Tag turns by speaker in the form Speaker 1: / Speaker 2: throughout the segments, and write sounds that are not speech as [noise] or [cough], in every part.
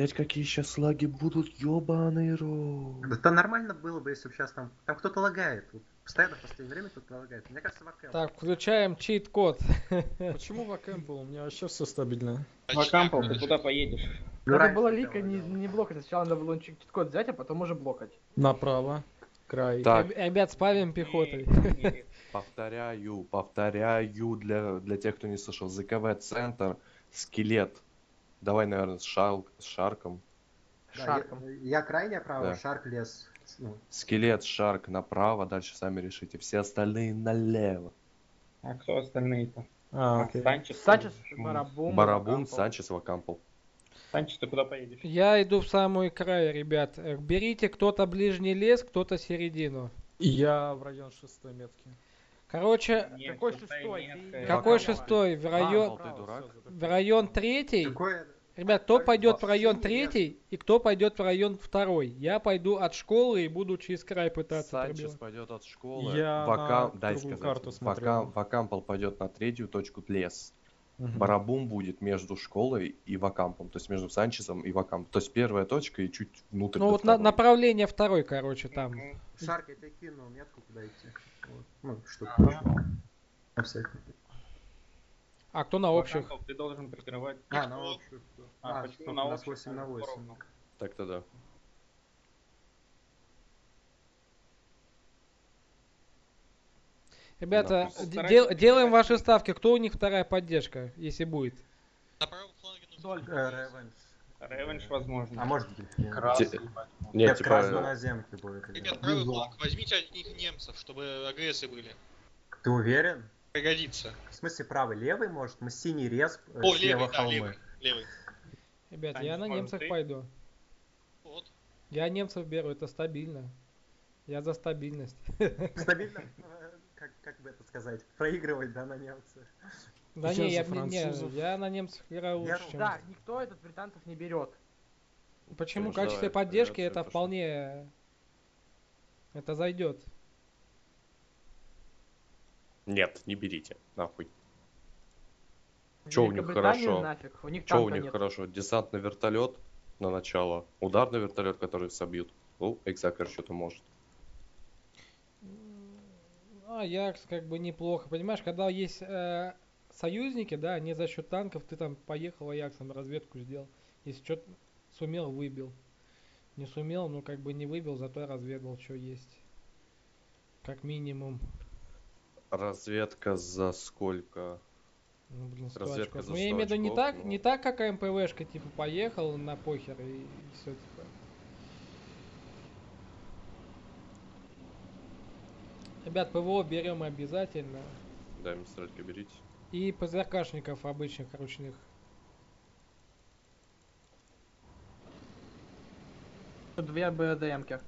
Speaker 1: Блять, какие сейчас лаги будут, ёбаный рот.
Speaker 2: Да то нормально было бы, если бы сейчас там... Там кто-то лагает. Вот постоянно в последнее время кто-то лагает. Мне кажется, вакам.
Speaker 3: Так, включаем чит-код. [laughs]
Speaker 4: Почему вакэмпл? У меня вообще все стабильно.
Speaker 5: Вакампл, ты куда поедешь?
Speaker 2: Ну,
Speaker 6: Надо
Speaker 2: раньше
Speaker 6: было лика не, не блокать, сначала надо было чит-код взять, а потом уже блокать.
Speaker 4: Направо. Край.
Speaker 1: Так,
Speaker 3: Реб- Ребят, спавим пехотой. [laughs]
Speaker 1: Повторяю, повторяю для, для тех, кто не слышал. ЗКВ центр, скелет. Давай, наверное, с, шал- с шарком.
Speaker 2: Да,
Speaker 6: Шарком.
Speaker 2: Я, я крайняя право,
Speaker 1: Да.
Speaker 2: шарк лес. Ну,
Speaker 1: Скелет, шарк направо, дальше сами решите. Все остальные налево.
Speaker 5: А кто остальные-то?
Speaker 4: А, окей.
Speaker 5: Санчес?
Speaker 6: Санчес, Барабум.
Speaker 1: Барабум,
Speaker 6: Вакампо.
Speaker 1: Санчес, Вакампл.
Speaker 5: Санчес, ты куда поедешь?
Speaker 3: Я иду в самый край, ребят. Берите кто-то ближний лес, кто-то середину.
Speaker 4: Я в район шестой метки.
Speaker 3: Короче,
Speaker 5: Нет,
Speaker 6: какой шестой? Ты-
Speaker 5: это
Speaker 3: какой шестой? В район,
Speaker 1: ты дурак?
Speaker 3: в район третий?
Speaker 2: Какое...
Speaker 3: Ребят, кто
Speaker 2: Какой
Speaker 3: пойдет в район третий и кто пойдет в район второй? Я пойду от школы и буду через край пытаться
Speaker 1: Санчес
Speaker 3: пробивать.
Speaker 1: пойдет от школы.
Speaker 4: Я
Speaker 1: Вакам...
Speaker 4: на
Speaker 1: Дай сказать.
Speaker 4: карту смотрел.
Speaker 1: Вакам... Вакампл пойдет на третью точку лес.
Speaker 4: Мгм.
Speaker 1: Барабум будет между школой и Вакампом. То есть между Санчесом и Вакампом. То есть первая точка и чуть внутрь.
Speaker 3: Ну вот на-
Speaker 1: второй.
Speaker 3: направление второй, короче, там.
Speaker 5: Мгм.
Speaker 2: Шарк, я тебе кинул метку, куда идти. Вот. Ну, что На всякий.
Speaker 3: А кто на общих?
Speaker 5: Ты должен прикрывать.
Speaker 2: А, на общую.
Speaker 5: А,
Speaker 2: А,
Speaker 5: почему на общую?
Speaker 2: 8 на 8.
Speaker 5: Поровну.
Speaker 1: Так-то да.
Speaker 3: Ребята,
Speaker 1: Нахуй.
Speaker 3: д-
Speaker 5: Старайтесь
Speaker 3: дел- делаем ваши ставки. Кто у них вторая поддержка, если будет?
Speaker 7: На правом
Speaker 5: Ревенш возможно.
Speaker 2: А может быть, нет.
Speaker 1: Те- Нет, типа...
Speaker 2: красноназемки будет.
Speaker 7: Ребят, правый фланг, возьмите от них немцев, чтобы агрессии были.
Speaker 2: Ты уверен?
Speaker 7: Пригодится.
Speaker 2: В смысле правый, левый может? Мы синий рез, э,
Speaker 7: О,
Speaker 2: слева
Speaker 7: левый, да,
Speaker 2: холмы.
Speaker 7: левый. Левый.
Speaker 3: Ребят,
Speaker 5: Они
Speaker 3: я на немцев
Speaker 5: ты-
Speaker 3: пойду.
Speaker 7: Вот.
Speaker 3: Я немцев беру, это стабильно. Я за стабильность.
Speaker 2: Стабильно, э, как, как бы это сказать, проигрывать, да, на немцев.
Speaker 3: Да не, я, не, я на немцев играю
Speaker 2: Я
Speaker 3: лучше, чем...
Speaker 6: Да, никто этот британцев не берет.
Speaker 3: Почему?
Speaker 1: Ну,
Speaker 3: В качестве
Speaker 1: давай,
Speaker 3: поддержки это
Speaker 1: всё,
Speaker 3: вполне... Это зайдет.
Speaker 1: Нет, не берите. Нахуй. Чё у них хорошо?
Speaker 6: нафиг, у них
Speaker 1: Что у них
Speaker 6: нет.
Speaker 1: хорошо? Десантный вертолет на начало. Ударный вертолет, который собьют. Ну, Экзакер что-то может.
Speaker 3: А Якс как бы неплохо. Понимаешь, когда есть э, союзники, да, не за счет танков, ты там поехал Аяксом разведку сделал. Если что сумел, выбил. Не сумел, ну как бы не выбил, зато разведал, что есть. Как минимум.
Speaker 1: Разведка за сколько?
Speaker 3: Ну, блин, 100
Speaker 1: Разведка
Speaker 3: очков.
Speaker 1: за
Speaker 3: Ну, я
Speaker 1: 100
Speaker 3: имею в виду не так,
Speaker 1: ну.
Speaker 3: не так, как МПВшка, типа, поехал на похер и, все, типа. Ребят, ПВО берем обязательно.
Speaker 1: Да, мистральки берите.
Speaker 3: И ПЗРКшников обычных ручных.
Speaker 6: Две БДМки.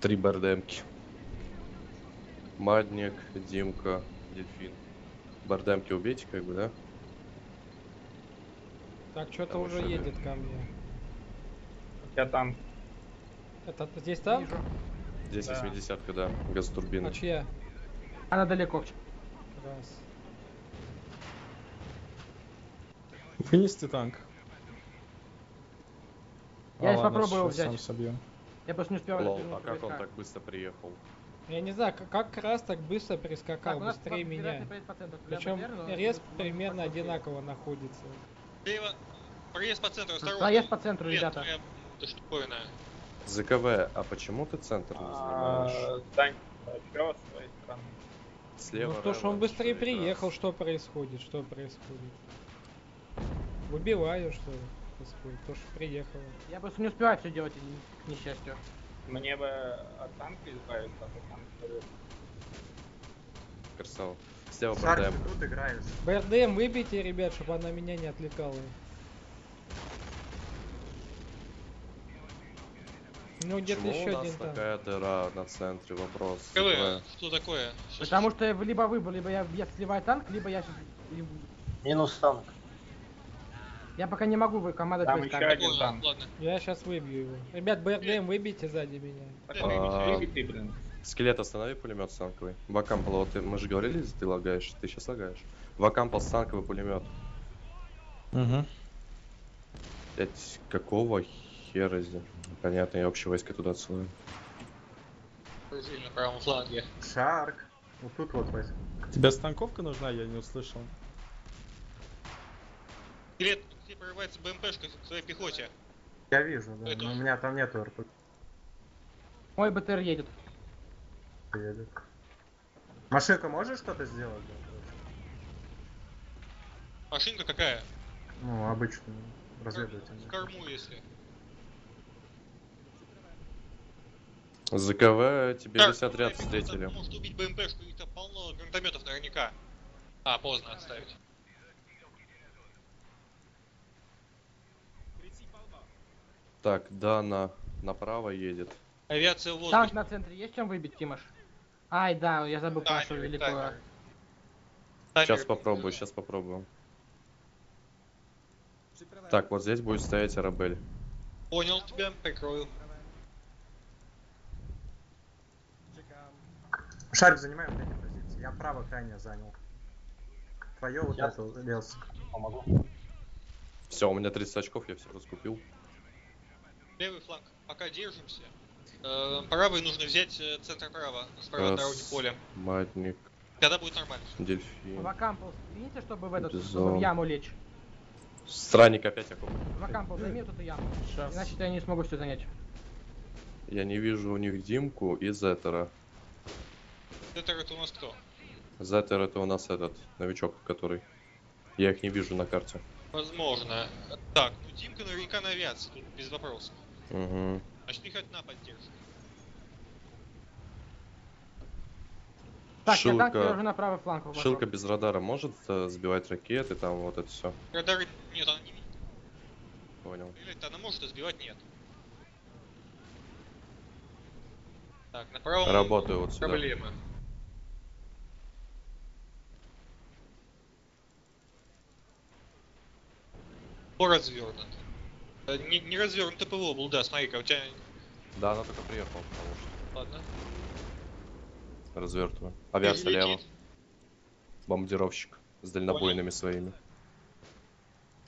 Speaker 1: Три бардемки. Мадник, Димка, Дельфин. Бардемки убейте, как бы, да?
Speaker 3: Так, что-то
Speaker 1: Там
Speaker 3: уже едет ко мне.
Speaker 5: У тебя танк.
Speaker 3: Это здесь танк?
Speaker 6: Вижу.
Speaker 1: Здесь
Speaker 5: Да.
Speaker 1: 80-ка, да. Газотурбина.
Speaker 3: А чья?
Speaker 6: Она далеко.
Speaker 3: Раз.
Speaker 4: Вынести танк.
Speaker 6: Я
Speaker 4: А,
Speaker 6: сейчас
Speaker 4: ладно,
Speaker 6: попробую
Speaker 4: сам
Speaker 6: взять.
Speaker 4: собьем.
Speaker 6: Я просто не успел
Speaker 1: Лол, а как он так быстро приехал?
Speaker 3: Я не знаю, как, как раз так быстро прискакал,
Speaker 6: Так,
Speaker 3: быстрее меня. Причем рез примерно одинаково находится.
Speaker 7: Проезд по центру, осторожно.
Speaker 6: Проезд по центру,
Speaker 7: Нет,
Speaker 6: ребята.
Speaker 7: эта штуковина.
Speaker 1: ЗКВ, а почему ты центр не занимаешь?
Speaker 5: А, Дань, а с твоей стороны?
Speaker 1: Слева
Speaker 3: ну то, что он
Speaker 1: Реванш
Speaker 3: быстрее приехал, что происходит, что происходит? Выбиваю, что происходит, то, что приехало.
Speaker 6: Я просто не успеваю все делать, к несчастью.
Speaker 5: Мне бы от танка избавиться, а то танк.
Speaker 1: Красава. Слева
Speaker 2: играешь.
Speaker 3: БРДМ выбейте, ребят, чтобы она меня не отвлекала. Ну, где-то еще один там.
Speaker 1: такая дыра на центре? Вопрос.
Speaker 7: КВ,
Speaker 1: ЗКВ.
Speaker 7: что такое? Щас-
Speaker 6: Потому что либо выбор, либо я, я сливаю танк, либо я сейчас...
Speaker 8: Минус танк.
Speaker 6: Я пока не могу вы командовать
Speaker 5: Там еще один
Speaker 7: Понял,
Speaker 5: танк.
Speaker 7: Ладно.
Speaker 3: Я сейчас выбью его. Ребят, БРДМ выбейте сзади меня.
Speaker 7: А,
Speaker 5: выбей, выбей ты, блин.
Speaker 1: Скелет останови пулемет танковый. Бакам было, вот ты- мы же говорили, ты лагаешь, ты сейчас лагаешь. Вакампус танковый пулемет.
Speaker 4: Угу.
Speaker 1: Блять, какого хера здесь? Понятно, я общие войска туда отсылаю.
Speaker 7: Грузили на правом фланге.
Speaker 2: Шарк. Вот тут вот войск.
Speaker 4: Тебе станковка нужна? Я не услышал.
Speaker 7: Скелет где прорывается БМПшка к своей пехоте.
Speaker 2: Я вижу, да.
Speaker 7: Это-
Speaker 2: Но у меня там нету РП.
Speaker 6: Мой БТР едет.
Speaker 2: едет. Машинка, можешь что-то сделать? да,
Speaker 7: Машинка какая?
Speaker 2: Ну, обычную. Разведывательную.
Speaker 7: В корму, если.
Speaker 1: ЗКВ тебе
Speaker 7: Так,
Speaker 1: весь отряд
Speaker 7: ну,
Speaker 1: встретили.
Speaker 7: Может убить БМПшку, их там полно гранатометов наверняка. А, поздно отставить.
Speaker 1: Так, Дана направо едет.
Speaker 7: Авиация в
Speaker 6: Танк
Speaker 7: воздухе.
Speaker 6: на центре есть чем выбить, Тимош? Ай, да, я забыл
Speaker 7: Таймер,
Speaker 6: великую.
Speaker 7: таймер.
Speaker 1: Сейчас попробую, сейчас попробую. Так, вот здесь будет стоять Арабель.
Speaker 7: Понял тебя, прикрою.
Speaker 2: Шарик, занимаем вот эти позиции. Я право крайне занял. Твое вот это Лес.
Speaker 8: Помогу.
Speaker 1: Все, у меня 30 очков, я все раскупил.
Speaker 7: Левый фланг. Пока держимся. Э, правый нужно взять э, центр право. Справа от дороги поля.
Speaker 1: Матник,
Speaker 7: Тогда будет нормально.
Speaker 1: дельфин.
Speaker 6: Вакампл, видите, чтобы в этот,
Speaker 1: Бизон.
Speaker 6: чтобы в яму лечь.
Speaker 1: Странник опять окопы.
Speaker 6: Вакампл, займи вот эту яму.
Speaker 4: Сейчас.
Speaker 6: Иначе я не смогу все занять.
Speaker 1: Я не вижу у них Димку и Зеттера.
Speaker 7: Центр это у нас кто?
Speaker 1: Зеттер это у нас этот, новичок, который. Я их не вижу на карте.
Speaker 7: Возможно. Так, ну Димка наверняка на авиации, тут без вопросов.
Speaker 1: Угу.
Speaker 7: Значит, их одна поддержка.
Speaker 6: Так, я
Speaker 1: Шилка.
Speaker 6: перевожу на правый фланг. вошел.
Speaker 1: Шилка без радара может э, сбивать ракеты, там вот это все.
Speaker 7: Радары нет, она не видит.
Speaker 1: Понял.
Speaker 7: Стрелять-то она может, а сбивать нет. Так, на правом
Speaker 1: Работаю вот сюда.
Speaker 7: проблемы. По развернут. Э, Не, не развернут ПВО был, да, смотри-ка, у тебя...
Speaker 1: Да, она только приехала, потому что
Speaker 7: Ладно.
Speaker 1: развертываю. Авиация лево. Бомбардировщик с дальнобойными своими.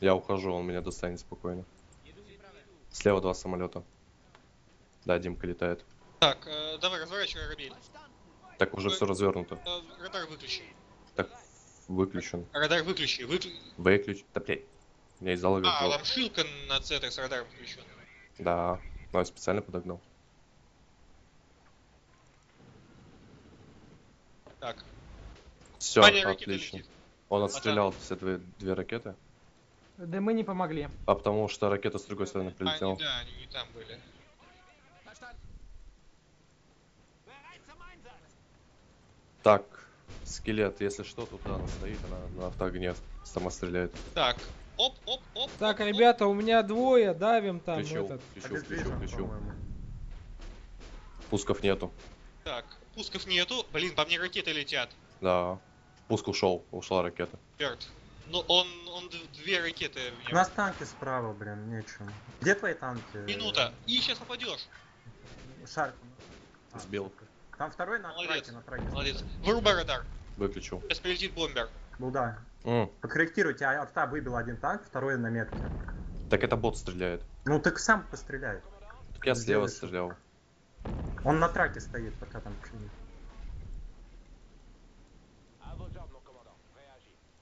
Speaker 1: Я ухожу, он меня достанет спокойно. Слева два самолета. Да, Димка летает.
Speaker 7: Так, э, давай, разворачивай Рабель.
Speaker 1: Так уже все развернуто.
Speaker 7: Э, радар выключи.
Speaker 1: Так выключен.
Speaker 7: Радар выключи. Выклю...
Speaker 1: Выключ. Да блядь. Меня из залога
Speaker 7: А,
Speaker 1: ввел.
Speaker 7: там шилка на центре с радаром включен.
Speaker 1: Да. Но я специально подогнал.
Speaker 7: Так,
Speaker 1: Все, отлично. Он отстрелял все две, две ракеты.
Speaker 6: Да мы не помогли.
Speaker 1: А потому что ракета с другой стороны
Speaker 7: Они,
Speaker 1: прилетела.
Speaker 7: да, они не там были.
Speaker 1: Так, скелет, если что, тут она стоит, она на автоогне сама стреляет.
Speaker 7: Так, оп, оп, оп.
Speaker 3: Так,
Speaker 7: оп, оп.
Speaker 3: ребята, у меня двое, давим там
Speaker 1: Включил,
Speaker 3: этот.
Speaker 1: включил, включил, включил. Пусков нету.
Speaker 7: Так, пусков нету. Блин, по мне ракеты летят.
Speaker 1: Да. Пуск ушел, ушла ракета.
Speaker 7: Черт. Ну, он, он две ракеты
Speaker 2: У нас танки справа, блин, нечем. Где твои танки?
Speaker 7: Минута. И сейчас попадешь.
Speaker 2: Шарик. А,
Speaker 1: Сбил.
Speaker 2: Там второй на
Speaker 7: Молодец,
Speaker 2: траке, на траке.
Speaker 7: Молодец. Вырубай радар.
Speaker 1: Выключил.
Speaker 7: Сейчас прилетит бомбер.
Speaker 2: Ну да.
Speaker 1: М,
Speaker 2: Подкорректируйте, а арта выбил один танк, второй на метке.
Speaker 1: Так это бот стреляет.
Speaker 2: Ну так сам постреляй.
Speaker 1: Так я слева
Speaker 2: Сделай,
Speaker 1: стрелял.
Speaker 2: Он на траке стоит, пока там чинит.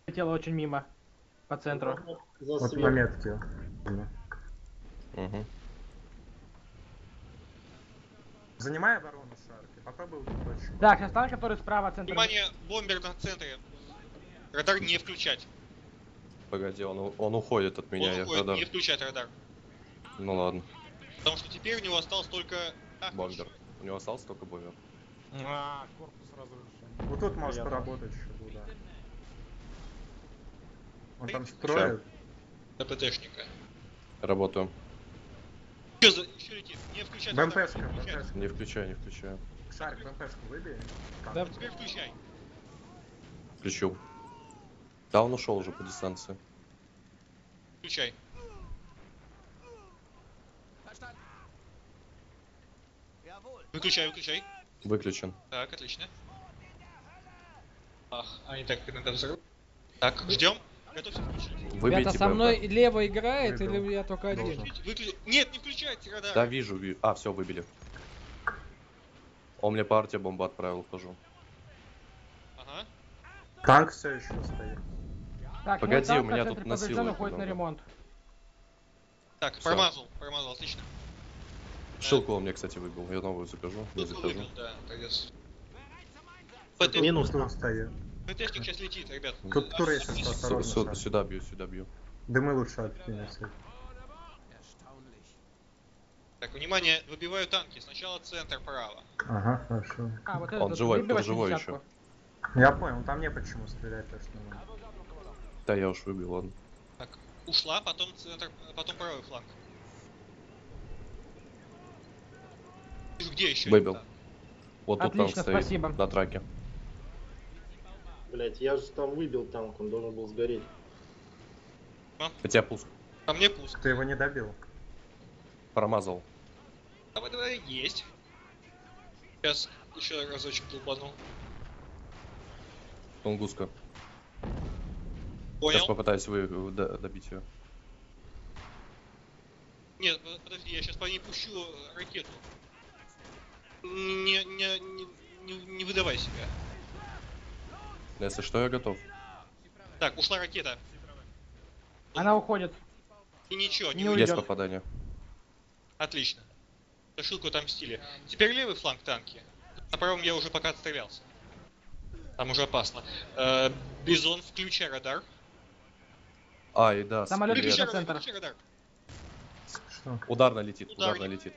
Speaker 6: Летело очень мимо. По центру.
Speaker 2: Вот на метке.
Speaker 1: Угу.
Speaker 2: Занимай оборону, Шарки. Попробуй убить точку.
Speaker 6: Так, сейчас танк, который справа центр.
Speaker 7: Внимание, бомбер на центре. Радар не включать.
Speaker 1: Погоди, он, он уходит от меня,
Speaker 7: Он
Speaker 1: я
Speaker 7: уходит,
Speaker 1: радар.
Speaker 7: не включать радар.
Speaker 1: Ну ладно,
Speaker 7: Потому что теперь у него осталось только... Ах,
Speaker 1: бомбер. У него остался только бомбер.
Speaker 4: А, корпус разрушен.
Speaker 2: Вот тут можешь поработать еще, да. Он там строит.
Speaker 7: ПТшника.
Speaker 1: Работаю.
Speaker 7: Че за... Еще летит? Не радар,
Speaker 2: БМПшка. БМПшка.
Speaker 1: Не включаю, не включаю.
Speaker 2: Шарик, БМПшку выбей.
Speaker 3: Да.
Speaker 7: Теперь включай.
Speaker 1: Включил. Да, он ушел уже по дистанции.
Speaker 7: Включай. Выключай, выключай.
Speaker 1: Выключен.
Speaker 7: Так, отлично. Ах, они так иногда взрыв. Так, ждем. Готовься включить.
Speaker 1: Выбейте
Speaker 3: Ребята, со
Speaker 1: БМП.
Speaker 3: мной лево играет
Speaker 2: Выбил.
Speaker 3: или я только один?
Speaker 2: Должен.
Speaker 7: Выключи- Нет, не включайте радар.
Speaker 1: Да, вижу, вижу. А, все, выбили. Он мне партия бомбу отправил, хожу.
Speaker 7: Ага.
Speaker 2: Танк все еще стоит.
Speaker 6: Так,
Speaker 1: Погоди, у меня
Speaker 6: на
Speaker 1: тут на силу
Speaker 6: уходит на ремонт.
Speaker 7: Так,
Speaker 1: Всё.
Speaker 7: промазал, промазал, отлично.
Speaker 1: Шилку он мне, кстати, выбил. Я новую закажу. Не закажу.
Speaker 7: выбил, да. ПТ
Speaker 8: Минус там.
Speaker 2: стою.
Speaker 7: ПТшник сейчас летит, ребят.
Speaker 2: Тут
Speaker 7: А,
Speaker 2: если
Speaker 1: Су-
Speaker 2: осторожно. сразу.
Speaker 1: Сюда бью, сюда бью.
Speaker 2: Дымы лучше откинете.
Speaker 7: Так, внимание, выбиваю танки. Сначала центр право.
Speaker 2: Ага, хорошо.
Speaker 6: А, вот
Speaker 1: Он живой, он живой
Speaker 6: 80-ку.
Speaker 2: Я понял, там не почему стрелять точно.
Speaker 1: Да, я уж выбил, ладно.
Speaker 7: Так, ушла, потом центр, потом правый фланг. Где еще?
Speaker 1: Выбил. Вот тут танк
Speaker 6: Отлично,
Speaker 1: стоит.
Speaker 6: спасибо.
Speaker 1: На траке.
Speaker 8: Блять, я же там выбил танк, он должен был сгореть.
Speaker 1: У тебя пуск.
Speaker 7: Ко мне пуск.
Speaker 2: Ты его не добил.
Speaker 1: Промазал.
Speaker 7: Давай, давай, есть. Сейчас еще разочек долбану.
Speaker 1: Тунгуска. Сейчас
Speaker 7: Понял?
Speaker 1: попытаюсь вы, добить ее.
Speaker 7: Нет, под- подожди, я сейчас по ней пущу э, ракету. Не, не, не, не, не выдавай себя.
Speaker 1: Если что, я готов.
Speaker 7: Так, ушла ракета.
Speaker 6: Она уходит.
Speaker 7: И ничего, не
Speaker 6: Не
Speaker 7: уйдет.
Speaker 1: Есть попадание.
Speaker 7: Отлично. Зашилку там стиле. Теперь левый фланг танки. На правом я уже пока отстрелялся. Там уже опасно. Э, Бизон, включай радар.
Speaker 1: А, и да,
Speaker 6: Самолет летит. центр.
Speaker 2: Что?
Speaker 1: Ударно летит, ударно летит.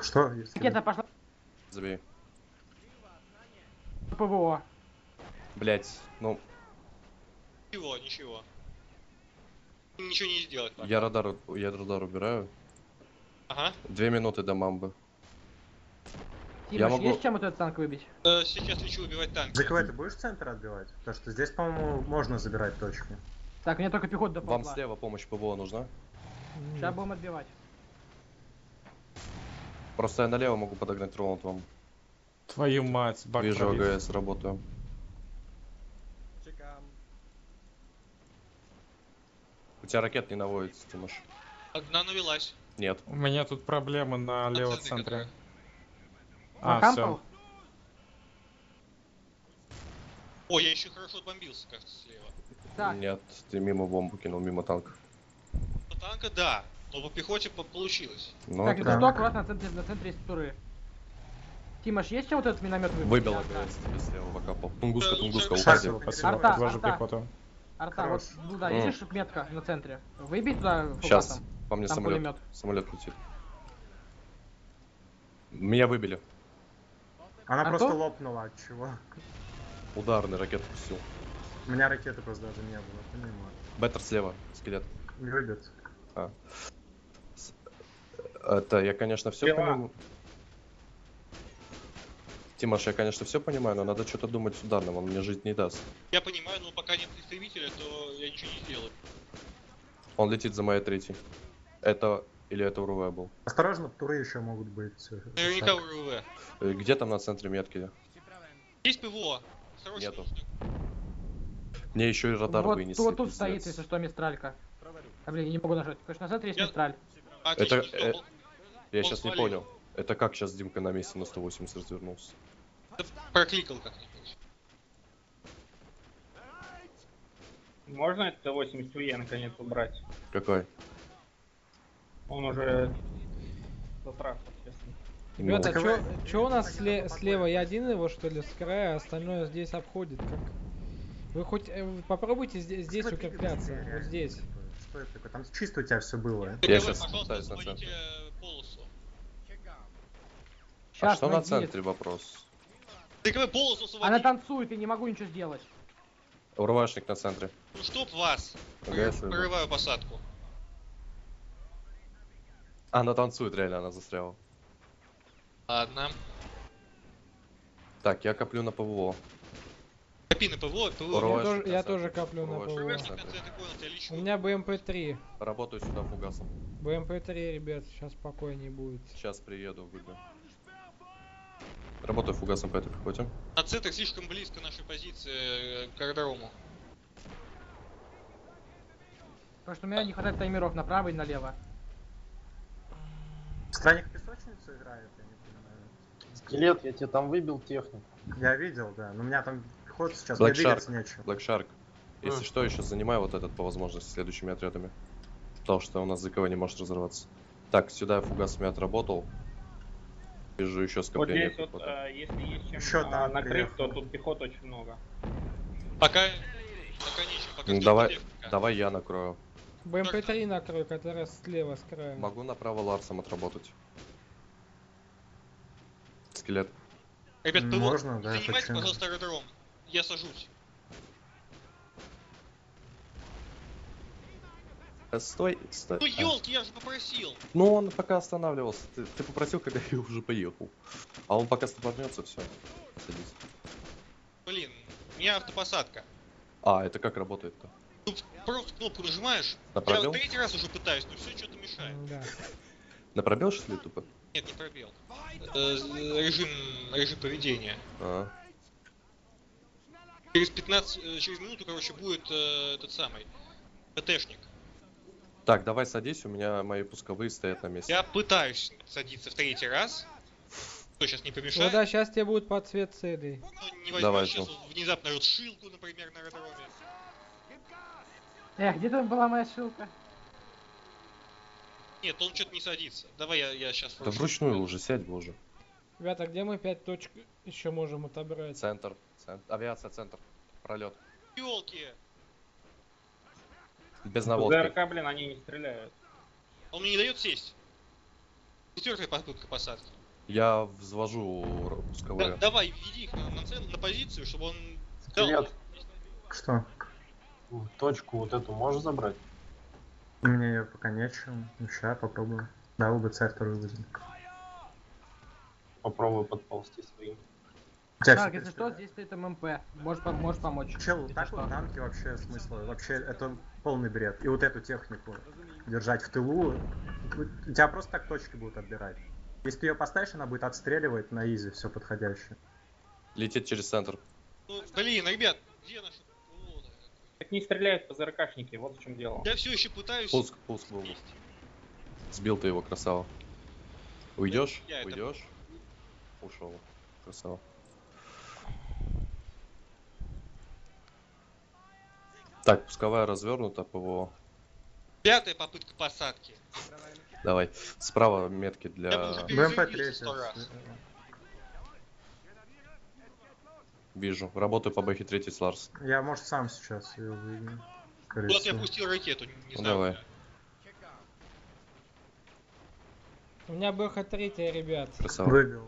Speaker 2: Что?
Speaker 6: Ракета пошла
Speaker 1: Забей.
Speaker 6: ПВО.
Speaker 1: Блять, ну,
Speaker 7: Ничего, ничего. Ничего не сделать. пока.
Speaker 1: я радар, я радар убираю.
Speaker 7: Ага.
Speaker 1: Две минуты до мамбы.
Speaker 6: Тимош,
Speaker 1: Я могу-
Speaker 6: есть чем этот танк выбить?
Speaker 7: Э, сейчас лечу убивать танки.
Speaker 2: Джековай, ты будешь центр отбивать? Потому что здесь, по-моему, можно забирать точки.
Speaker 6: Так, мне только пехота
Speaker 1: Вам
Speaker 6: доползла.
Speaker 1: слева помощь ПВО нужна?
Speaker 6: Сейчас будем отбивать.
Speaker 1: Просто я налево могу подогнать Роланд вам.
Speaker 4: Твою мать, бак
Speaker 1: Вижу
Speaker 4: пробит.
Speaker 1: АГС, работаю. У тебя ракет не наводится, Тимош.
Speaker 7: Одна навелась.
Speaker 1: Нет.
Speaker 4: У меня тут проблемы на левом
Speaker 7: центре.
Speaker 4: А,
Speaker 6: Макампл?
Speaker 4: все.
Speaker 7: О, я еще хорошо отбомбился, кажется, слева.
Speaker 6: Так,
Speaker 1: Нет, ты мимо бомбу кинул, мимо танка.
Speaker 7: По танка, да. Но по пехоте по- получилось.
Speaker 1: Ну,
Speaker 6: так,
Speaker 1: это
Speaker 2: да.
Speaker 6: что, аккуратно, на центре, на центре есть туры. Тимош, есть чем вот этот миномет выбить?
Speaker 1: выбил
Speaker 6: Да,
Speaker 1: АГС
Speaker 6: да.
Speaker 1: тебе слева вокапал. Тунгуска, Тунгуска, уходи.
Speaker 6: Арта,
Speaker 4: Отвожу
Speaker 6: арта.
Speaker 4: пехоту.
Speaker 6: Арта, вот, ну да, видишь метка на центре? Выбить туда
Speaker 1: Сейчас, по мне
Speaker 6: Там
Speaker 1: самолет.
Speaker 6: пулемет.
Speaker 1: Самолет летит. Меня выбили.
Speaker 2: Она просто
Speaker 6: то?
Speaker 2: лопнула от чего?
Speaker 1: Ударный ракет пустил.
Speaker 2: У меня ракеты просто даже не было, понимаю.
Speaker 1: Беттер слева, скелет.
Speaker 2: Любит.
Speaker 1: Это я, конечно, все понимаю. Тимош, я, конечно, все понимаю, но надо что-то думать с ударным, он мне жить не даст.
Speaker 7: Я понимаю, но пока нет истребителя, то я ничего не сделаю.
Speaker 1: Он летит за моей третьей. Это или это УРВ был?
Speaker 2: Осторожно, туры еще могут быть.
Speaker 7: Наверняка. УРВ.
Speaker 1: Э, Где там на центре метки?
Speaker 7: Есть ПВО. Осторожно.
Speaker 1: Нету.
Speaker 7: нужно.
Speaker 1: Мне еще и радар
Speaker 6: вот
Speaker 1: вынесли.
Speaker 6: тут, тут
Speaker 1: пиздец.
Speaker 6: стоит, если что, мистралька. А, блин, я не могу нажать. Конечно, на центре есть
Speaker 7: Я-
Speaker 6: мистраль.
Speaker 7: Отлично,
Speaker 1: Это,
Speaker 7: всё,
Speaker 1: э, Я
Speaker 7: он
Speaker 1: сейчас не
Speaker 7: свалил.
Speaker 1: понял. Это как сейчас Димка на месте на 180 развернулся?
Speaker 7: да прокликал как-нибудь.
Speaker 5: Можно это 80 УЕ наконец убрать?
Speaker 1: Какой?
Speaker 5: Он уже затрах, честно.
Speaker 3: Ребята,
Speaker 1: Ну,
Speaker 3: чё, чё у нас сле- слева? Я один его что ли с края, а остальное здесь обходит. Как? Вы хоть э, попробуйте здесь, здесь укрепляться, вот
Speaker 2: реально,
Speaker 3: здесь.
Speaker 2: Что это такое? Там чисто у тебя все было.
Speaker 1: Я щас
Speaker 7: пожалуйста,
Speaker 1: пытаюсь на
Speaker 7: освободите полосу.
Speaker 1: а
Speaker 6: Сейчас,
Speaker 1: что на центре вопрос?
Speaker 7: ДКВ полосу
Speaker 6: Она
Speaker 7: освободите.
Speaker 6: танцует, и не могу ничего сделать.
Speaker 1: УРВшник на центре.
Speaker 7: Ну чтоб вас. Прорываю посадку.
Speaker 1: Она танцует, реально, она застряла.
Speaker 7: Ладно.
Speaker 1: Так, я коплю на ПВО.
Speaker 7: Копи на ПВО, ПВО.
Speaker 1: Урвай.
Speaker 3: Я тоже, я тоже коплю на ПВО.
Speaker 1: на
Speaker 7: лечу.
Speaker 3: У меня БМП-3.
Speaker 1: Работаю сюда фугасом.
Speaker 3: БМП-3, ребят, сейчас спокойнее будет.
Speaker 1: Сейчас приеду, выйду. Работаю фугасом по этой пехоте.
Speaker 7: На центр слишком близко нашей позиции э, к аэродрому.
Speaker 6: Потому что у меня не хватает таймеров направо и налево.
Speaker 2: Странник песочницу играет, я не понимаю.
Speaker 8: Скелет, я тебе там выбил технику.
Speaker 2: Я видел, да. Но у меня там ход сейчас,
Speaker 1: Black
Speaker 2: нечего.
Speaker 1: Black Shark. Если
Speaker 8: А.
Speaker 1: что, еще занимай вот этот по возможности следующими отрядами. Потому что у нас ЗКВ не может разорваться. Так, сюда я фугасами отработал. Вижу еще
Speaker 5: Вот
Speaker 1: скопление
Speaker 5: здесь вот, э, если есть чем
Speaker 2: Ещё
Speaker 5: а,
Speaker 2: танк
Speaker 5: накрыть, то тут пехоты очень много.
Speaker 7: Пока... Пока нечем, пока
Speaker 1: Ну, давай, давай я накрою.
Speaker 3: БМП-3 накрой, которая слева с края.
Speaker 1: Могу направо Ларсом отработать. Скелет.
Speaker 7: Ребят,
Speaker 2: Можно, да,
Speaker 7: занимайте,
Speaker 2: почему?
Speaker 7: пожалуйста, аэродром. Я сажусь.
Speaker 1: Э, Стой, стой.
Speaker 7: Ну
Speaker 1: А.
Speaker 7: елки, я же попросил.
Speaker 1: Ну, он пока останавливался. Ты, ты попросил, когда я уже поехал. А он пока стопорнется, все. Садись.
Speaker 7: Блин, у меня автопосадка.
Speaker 1: А, это как работает-то?
Speaker 7: Тут просто кнопку нажимаешь.
Speaker 1: На
Speaker 7: Я
Speaker 1: пробел?
Speaker 7: третий раз уже пытаюсь, но все что-то мешает.
Speaker 3: Да.
Speaker 1: На пробел, что ли, тупо?
Speaker 7: Нет, не пробел. Э, режим, режим поведения.
Speaker 1: А,
Speaker 7: Через 15, э, через минуту, короче, будет э, этот самый ПТшник.
Speaker 1: Так, давай садись, у меня мои пусковые стоят на месте.
Speaker 7: Я пытаюсь садиться в третий раз. Что сейчас не
Speaker 3: Ну
Speaker 7: помешает?
Speaker 3: да, сейчас тебе будет под цвет целей.
Speaker 7: Ну, не возьмешь
Speaker 1: Давай,
Speaker 7: сейчас вот внезапно вот шилку, например, на аэродроме.
Speaker 6: Эх, где там была моя ссылка?
Speaker 7: Нет, он что-то не садится. Давай я, я сейчас
Speaker 1: Да вручную уже сядь бы уже.
Speaker 3: Ребята, где мы 5 точек еще можем отобрать?
Speaker 1: Центр, Авиация, центр. Пролет.
Speaker 7: Елки!
Speaker 1: Без наводки.
Speaker 5: ЗРК, блин, они не стреляют.
Speaker 7: Он мне не дает сесть. Четвертая попытка посадки.
Speaker 1: Я взвожу р-
Speaker 7: Да-
Speaker 1: пусковые.
Speaker 7: давай, веди их на, на, на позицию, чтобы он...
Speaker 8: Скелет.
Speaker 2: Что?
Speaker 8: Точку вот эту можешь забрать?
Speaker 2: Мне ее пока нечем. Ну, ща попробую. Да, УБЦ вторую возьму.
Speaker 8: Попробуй подползти своим.
Speaker 2: Тебя
Speaker 6: Так, если что, здесь стоит ММП. Можешь, можешь помочь.
Speaker 2: Чел, так
Speaker 6: что.
Speaker 2: вот танки вообще смысла. Вообще это полный бред. И вот эту технику держать в тылу. У тебя просто так точки будут отбирать. Если ты ее поставишь, она будет отстреливать на изи все подходящее.
Speaker 1: Летит через центр.
Speaker 7: Ну, блин, ребят, где наши... Вот.
Speaker 5: Так не стреляют по ЗРКшники, вот в чем дело.
Speaker 7: Я все еще пытаюсь...
Speaker 1: Пуск, пуск был. Сбил ты его, красава. Уйдешь?
Speaker 7: Я это-
Speaker 1: Уйдешь? Ушел. Красава. Так, пусковая развернута, ПВО.
Speaker 7: Пятая попытка посадки.
Speaker 1: Давай. Справа метки для...
Speaker 7: уже
Speaker 2: БМП
Speaker 7: Перезарядился
Speaker 2: третья.
Speaker 7: сто раз.
Speaker 1: Вижу. Работаю по Бэхе 3 с Ларс.
Speaker 2: Я, может, сам сейчас ее выйду.
Speaker 7: Куда-то я пустил ракету, не
Speaker 1: Ну,
Speaker 7: знаю.
Speaker 1: давай.
Speaker 3: У меня БХ 3, ребят.
Speaker 1: Красава.
Speaker 2: Выбил.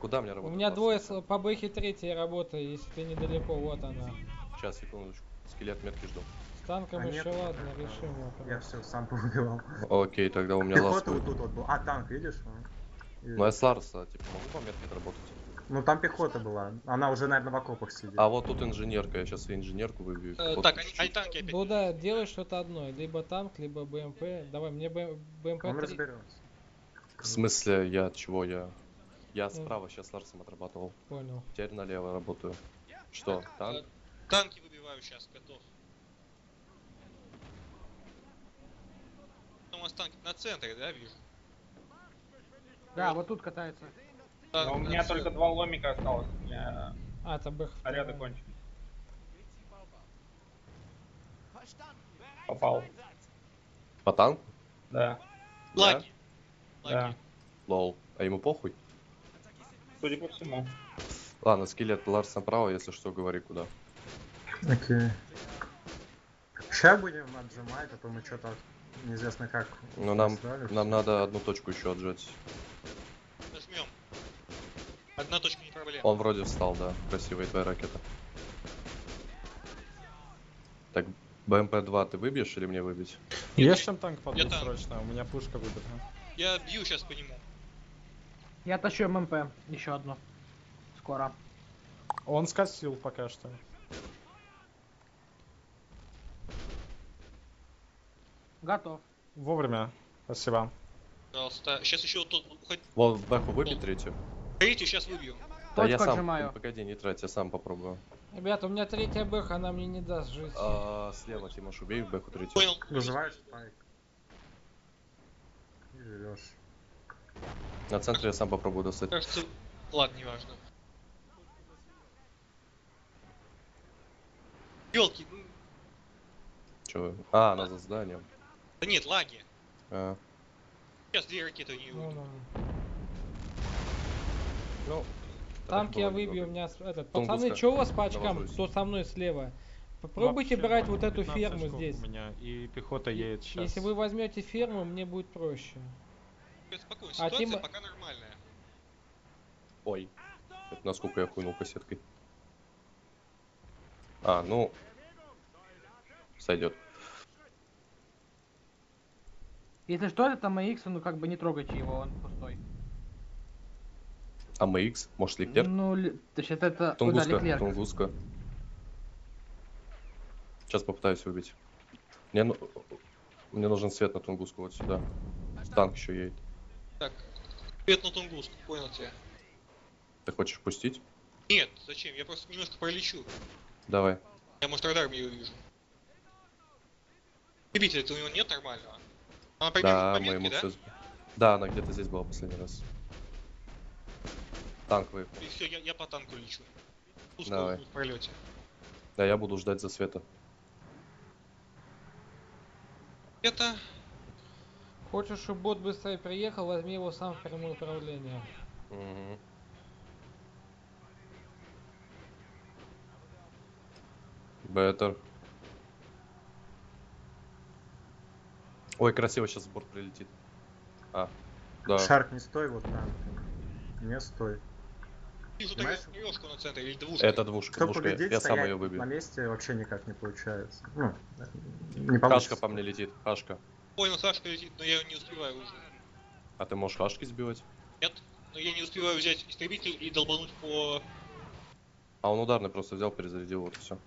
Speaker 1: Куда мне
Speaker 3: У
Speaker 1: работать?
Speaker 3: меня
Speaker 1: Ларс?
Speaker 3: двое с- по БХ 3 работает, если ты недалеко, вот она.
Speaker 1: Сейчас, секундочку. Скелет метки жду.
Speaker 3: С танком
Speaker 2: А
Speaker 3: еще
Speaker 2: нет.
Speaker 3: ладно, решим вопрос.
Speaker 2: Я все сам повыбивал.
Speaker 1: Окей, тогда у меня
Speaker 2: Пехота вот тут вот был. А, танк, видишь?
Speaker 1: Ну я с Ларса, типа, могу по метке отработать?
Speaker 2: Ну там пехота была. Она уже, наверное, в окопах сидит.
Speaker 1: А вот тут инженерка, я сейчас инженерку выбью.
Speaker 7: Э, так, они, танки опять.
Speaker 3: Ну да, делай что-то одно, либо танк, либо БМП. Давай, мне Б- БМП
Speaker 2: Он
Speaker 3: 3.
Speaker 2: разберется.
Speaker 1: В смысле, я чего я? Я
Speaker 3: Ну.
Speaker 1: справа сейчас Ларсом отрабатывал.
Speaker 3: Понял.
Speaker 1: Теперь налево работаю. Что, танк?
Speaker 7: Э, Танки выбиваю сейчас, готов. Ну, У вас танки на центре, да, вижу?
Speaker 6: Да, вот тут катается.
Speaker 5: Но у меня
Speaker 7: центре.
Speaker 5: только два ломика осталось. У меня
Speaker 3: А, это БХ
Speaker 5: снаряды кончились. Попал.
Speaker 1: По танку?
Speaker 5: Да.
Speaker 7: Лаги.
Speaker 5: Да.
Speaker 7: Лаги.
Speaker 1: Лол. А ему похуй?
Speaker 5: Судя по всему.
Speaker 1: Ладно, скелет Ларс направо, если что, говори куда.
Speaker 2: Окей. Сейчас будем отжимать, а то мы что-то неизвестно как.
Speaker 1: Ну нам,
Speaker 2: сдали.
Speaker 1: нам надо одну точку еще отжать.
Speaker 7: Нажмем. Одна точка не проблема.
Speaker 1: Он вроде встал, да. Красивая твоя ракета. Так, БМП-2 ты выбьешь или мне выбить?
Speaker 4: Есть чем танк подбить
Speaker 7: танк.
Speaker 4: срочно? У меня пушка выбита.
Speaker 7: Я бью сейчас по нему.
Speaker 6: Я тащу ММП. Еще одну. Скоро.
Speaker 4: Он скосил пока что.
Speaker 6: Готов.
Speaker 4: Вовремя. Спасибо.
Speaker 7: Пожалуйста. Сейчас еще тут хоть
Speaker 1: Вот Бэху выбить третью?
Speaker 7: третью сейчас выбью.
Speaker 1: Да я сам,
Speaker 6: отжимаю.
Speaker 1: погоди, не трать, я сам попробую.
Speaker 3: Ребята, у меня третья бэха, она мне не даст жить.
Speaker 1: А, слева, Тимош, убей в бэху третью.
Speaker 7: Понял.
Speaker 2: И живешь.
Speaker 1: На центре я сам попробую достать.
Speaker 7: Кажется, ладно, неважно. Елки,
Speaker 1: Чё? А, она за зданием.
Speaker 7: Да нет, лаги.
Speaker 1: А,
Speaker 7: Сейчас две ракеты не уйдут.
Speaker 3: он.
Speaker 1: ну,
Speaker 3: Танки я выбью, у меня этот. Пацаны, что у вас по очкам? Кто со мной слева? Попробуйте
Speaker 4: Вообще
Speaker 3: брать вот эту
Speaker 4: 15
Speaker 3: ферму здесь.
Speaker 4: У меня и пехота едет сейчас.
Speaker 3: Если вы возьмете ферму, мне будет проще.
Speaker 7: Спокойно,
Speaker 3: А
Speaker 7: ситуация пока нормальная.
Speaker 1: Ой. Это насколько я хуйнул кассеткой. А, ну... Сойдет.
Speaker 6: Если что, это МХ, ну как бы не трогайте его, он пустой.
Speaker 1: А МХ? Может, Ликтер?
Speaker 6: Ну, ли- то есть это, это
Speaker 1: Тунгуска,
Speaker 6: Леклерк.
Speaker 1: Тунгуска. Сейчас попытаюсь убить. Мне, ну- Мне нужен свет на Тунгуску вот сюда. Танк еще едет.
Speaker 7: Так, привет на Тунгуску, понял тебя.
Speaker 1: Ты хочешь пустить?
Speaker 7: Нет, зачем? Я просто немножко пролечу.
Speaker 1: Давай.
Speaker 7: Я, может, радаром ее увижу. Любителя-то у него нет нормального? Она
Speaker 1: Да,
Speaker 7: по
Speaker 1: мы ему
Speaker 7: да?
Speaker 1: все... Да, она где-то здесь была последний раз. Танк выехал.
Speaker 7: И все, я, я по танку лечу. Пускай
Speaker 1: Давай.
Speaker 7: в пролете.
Speaker 1: Да, я буду ждать за света.
Speaker 7: Это...
Speaker 3: Хочешь, чтобы бот быстрее приехал, возьми его сам в прямое управление.
Speaker 1: Мгм. Беттер. Ой, красиво сейчас борт прилетит. А, да.
Speaker 2: Шарк, не стой вот там. Не стой.
Speaker 7: Двушку.
Speaker 1: Это двушка,
Speaker 2: Кто
Speaker 1: двушка. Я,
Speaker 2: победит,
Speaker 1: я сам ее выбью.
Speaker 2: на месте вообще никак не получается. Ну, не
Speaker 1: Хашка по мне летит, хашка.
Speaker 7: Понял, Сашка летит, но я не успеваю уже.
Speaker 1: А ты можешь хашки сбивать?
Speaker 7: Нет, но я не успеваю взять истребитель и долбануть по...
Speaker 1: А он ударный просто взял, перезарядил, вот и все.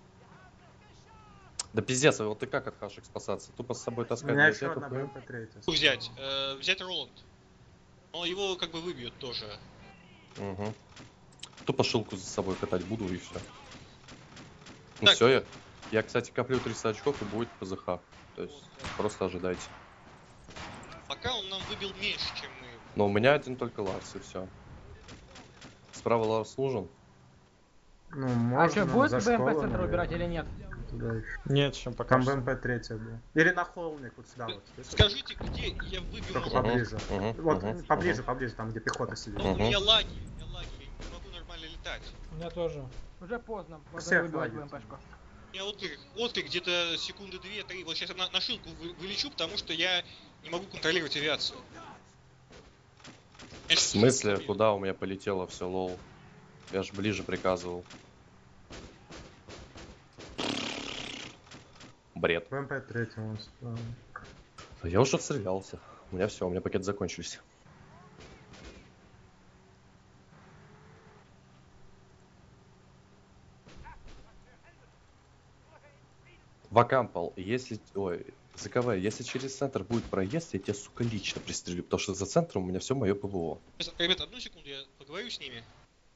Speaker 1: Да пиздец, а вот ты как от хашек спасаться? Тупо с собой
Speaker 2: У
Speaker 1: таскать
Speaker 2: меня
Speaker 1: блядь,
Speaker 2: еще одна? БМП третья.
Speaker 7: взять. Э, взять Роланд. Но его как бы выбьют тоже.
Speaker 1: Угу. Тупо шилку за собой катать буду и все. Ну все, я, я, кстати, коплю 300 очков и будет ПЗХ. То есть просто ожидайте.
Speaker 7: Пока он нам выбил меньше, чем мы.
Speaker 1: Но у меня один только Ларс и все. Справа Ларс нужен?
Speaker 2: Ну,
Speaker 6: А
Speaker 2: можно
Speaker 6: что, будет БМП центр убирать или нет?
Speaker 2: Туда еще.
Speaker 4: Нет, чем пока
Speaker 2: Там. БМП третья была. Или на холмик, вот сюда вот.
Speaker 7: Скажите, где я выбил
Speaker 2: Только поближе. Вот, поближе, поближе, там, где пехота сидит.
Speaker 7: Ну, у
Speaker 1: Мгм.
Speaker 7: меня лаги, у меня лаги, я не могу нормально летать.
Speaker 3: У меня тоже.
Speaker 6: Уже поздно, можно выбивать. БМПшку.
Speaker 7: У меня отклик, отклик где-то секунды две-три. Вот сейчас я на, на шилку вы- вылечу, потому что я не могу контролировать авиацию.
Speaker 1: В смысле, куда у меня полетело все, лол? Я ж ближе приказывал. Бред.
Speaker 2: Третья вон справа.
Speaker 1: Я уже отстрелялся. У меня все, у меня пакеты закончились. Вакампал, если... Ой, ЗКВ, если через центр будет проезд, я тебя, сука, лично пристрелю, потому что за центром у меня все мое ПВО.
Speaker 7: Ребята, одну секунду, я поговорю с ними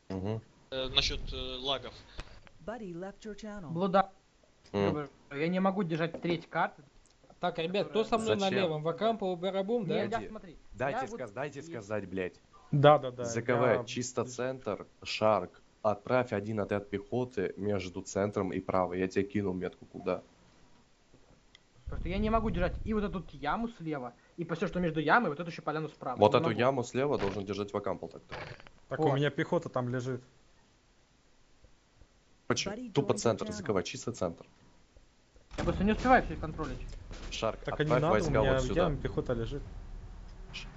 Speaker 1: Угу.
Speaker 7: э, насчет э, лагов.
Speaker 6: Блуда.
Speaker 1: М.
Speaker 6: Я не могу держать треть карты.
Speaker 3: Так, ребят, кто со мной
Speaker 1: Зачем?
Speaker 3: на левом? Вакампа, Барабум, да?
Speaker 6: Я смотри.
Speaker 1: Дайте,
Speaker 6: я
Speaker 1: сказ-
Speaker 6: вот
Speaker 1: дайте сказать, блядь.
Speaker 4: Да, да, да.
Speaker 1: ЗКВ,
Speaker 4: я-
Speaker 1: чисто центр, Шарк. Отправь один отряд пехоты между центром и правой. Я тебе кинул метку куда.
Speaker 6: Что я не могу держать и вот эту яму слева, и по все, что между ямой, вот эту еще поляну справа.
Speaker 1: Вот
Speaker 6: Не
Speaker 1: эту
Speaker 6: могу.
Speaker 1: яму слева должен держать Вакампл тогда.
Speaker 4: Так
Speaker 6: Вот.
Speaker 4: у меня пехота там лежит.
Speaker 1: Почему? Тупо центр. ЗКВ, чисто центр.
Speaker 6: Я просто не успеваю все контролить.
Speaker 1: Шарк,
Speaker 4: Так и не
Speaker 1: отправь
Speaker 4: надо, у
Speaker 1: войска
Speaker 4: меня
Speaker 1: вот сюда.
Speaker 4: яме пехота лежит.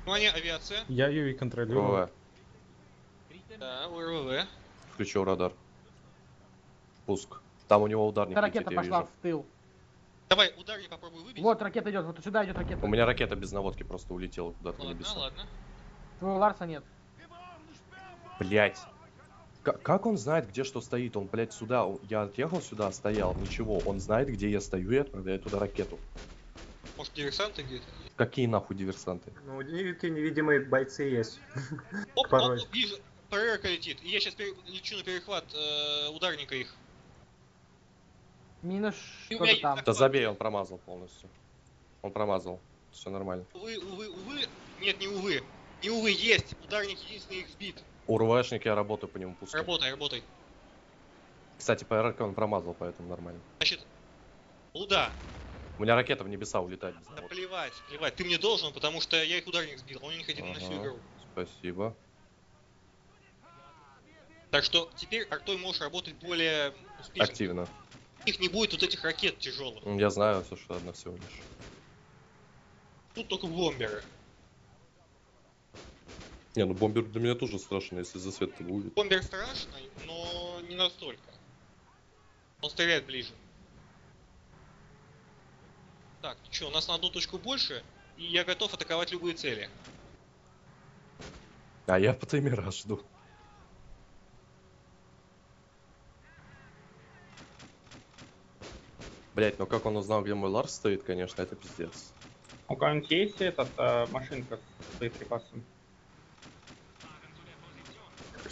Speaker 7: Внимание, авиация.
Speaker 4: Я ее и контролирую.
Speaker 1: ВВ,
Speaker 7: Да, УРВВ.
Speaker 1: включил радар. Пуск. Там у него ударник
Speaker 6: Эта
Speaker 1: летит,
Speaker 6: ракета
Speaker 1: я
Speaker 6: пошла
Speaker 1: вижу.
Speaker 6: в тыл.
Speaker 7: Давай, ударник попробуй выбить.
Speaker 6: Вот ракета идет, вот сюда идет ракета.
Speaker 1: У меня ракета без наводки просто улетела куда-то в
Speaker 7: Ладно,
Speaker 1: небеса.
Speaker 7: ладно.
Speaker 6: Твоего Ларса нет.
Speaker 1: Блять. Как он знает, где что стоит? Он, блядь, сюда. Я отъехал сюда, стоял, ничего. Он знает, где я стою и отправляет туда ракету.
Speaker 7: Может, диверсанты где-то?
Speaker 1: Какие нахуй диверсанты?
Speaker 2: Ну, некие невидимые бойцы есть.
Speaker 7: Оп,
Speaker 2: Порой.
Speaker 7: оп, вижу, ПРК летит. И я сейчас лечу на перехват э, ударника их.
Speaker 6: Минус что-то там.
Speaker 1: Да забей, он промазал полностью. Он промазал. Все нормально.
Speaker 7: Увы, увы, увы. Нет, не увы. Не увы, есть. Ударник единственный их сбит.
Speaker 1: УРВшник, я работаю по нему пусто.
Speaker 7: Работай, работай.
Speaker 1: Кстати, по РК он промазал, поэтому нормально.
Speaker 7: Значит, Луда,
Speaker 1: У меня ракета в небеса улетает.
Speaker 7: да
Speaker 1: наводки.
Speaker 7: плевать, плевать. Ты мне должен, потому что я их ударник сбил. Он у них один на всю
Speaker 1: Ага.
Speaker 7: игру.
Speaker 1: Спасибо.
Speaker 7: Так что теперь Артой можешь работать более успешно.
Speaker 1: Активно.
Speaker 7: У них не будет вот этих ракет тяжелых.
Speaker 1: Я знаю все, что одна всего лишь.
Speaker 7: Тут только бомберы.
Speaker 1: Не, ну бомбер для меня тоже страшно, если засвет будет.
Speaker 7: Бомбер страшный, но не настолько. Он стреляет ближе. Так, что, у нас на одну точку больше, и я готов атаковать любые цели.
Speaker 1: А я по таймера жду. Блять, ну как он узнал, где мой Ларс стоит, конечно, это пиздец.
Speaker 5: У кого-нибудь есть этот э, машинка с боеприпасом?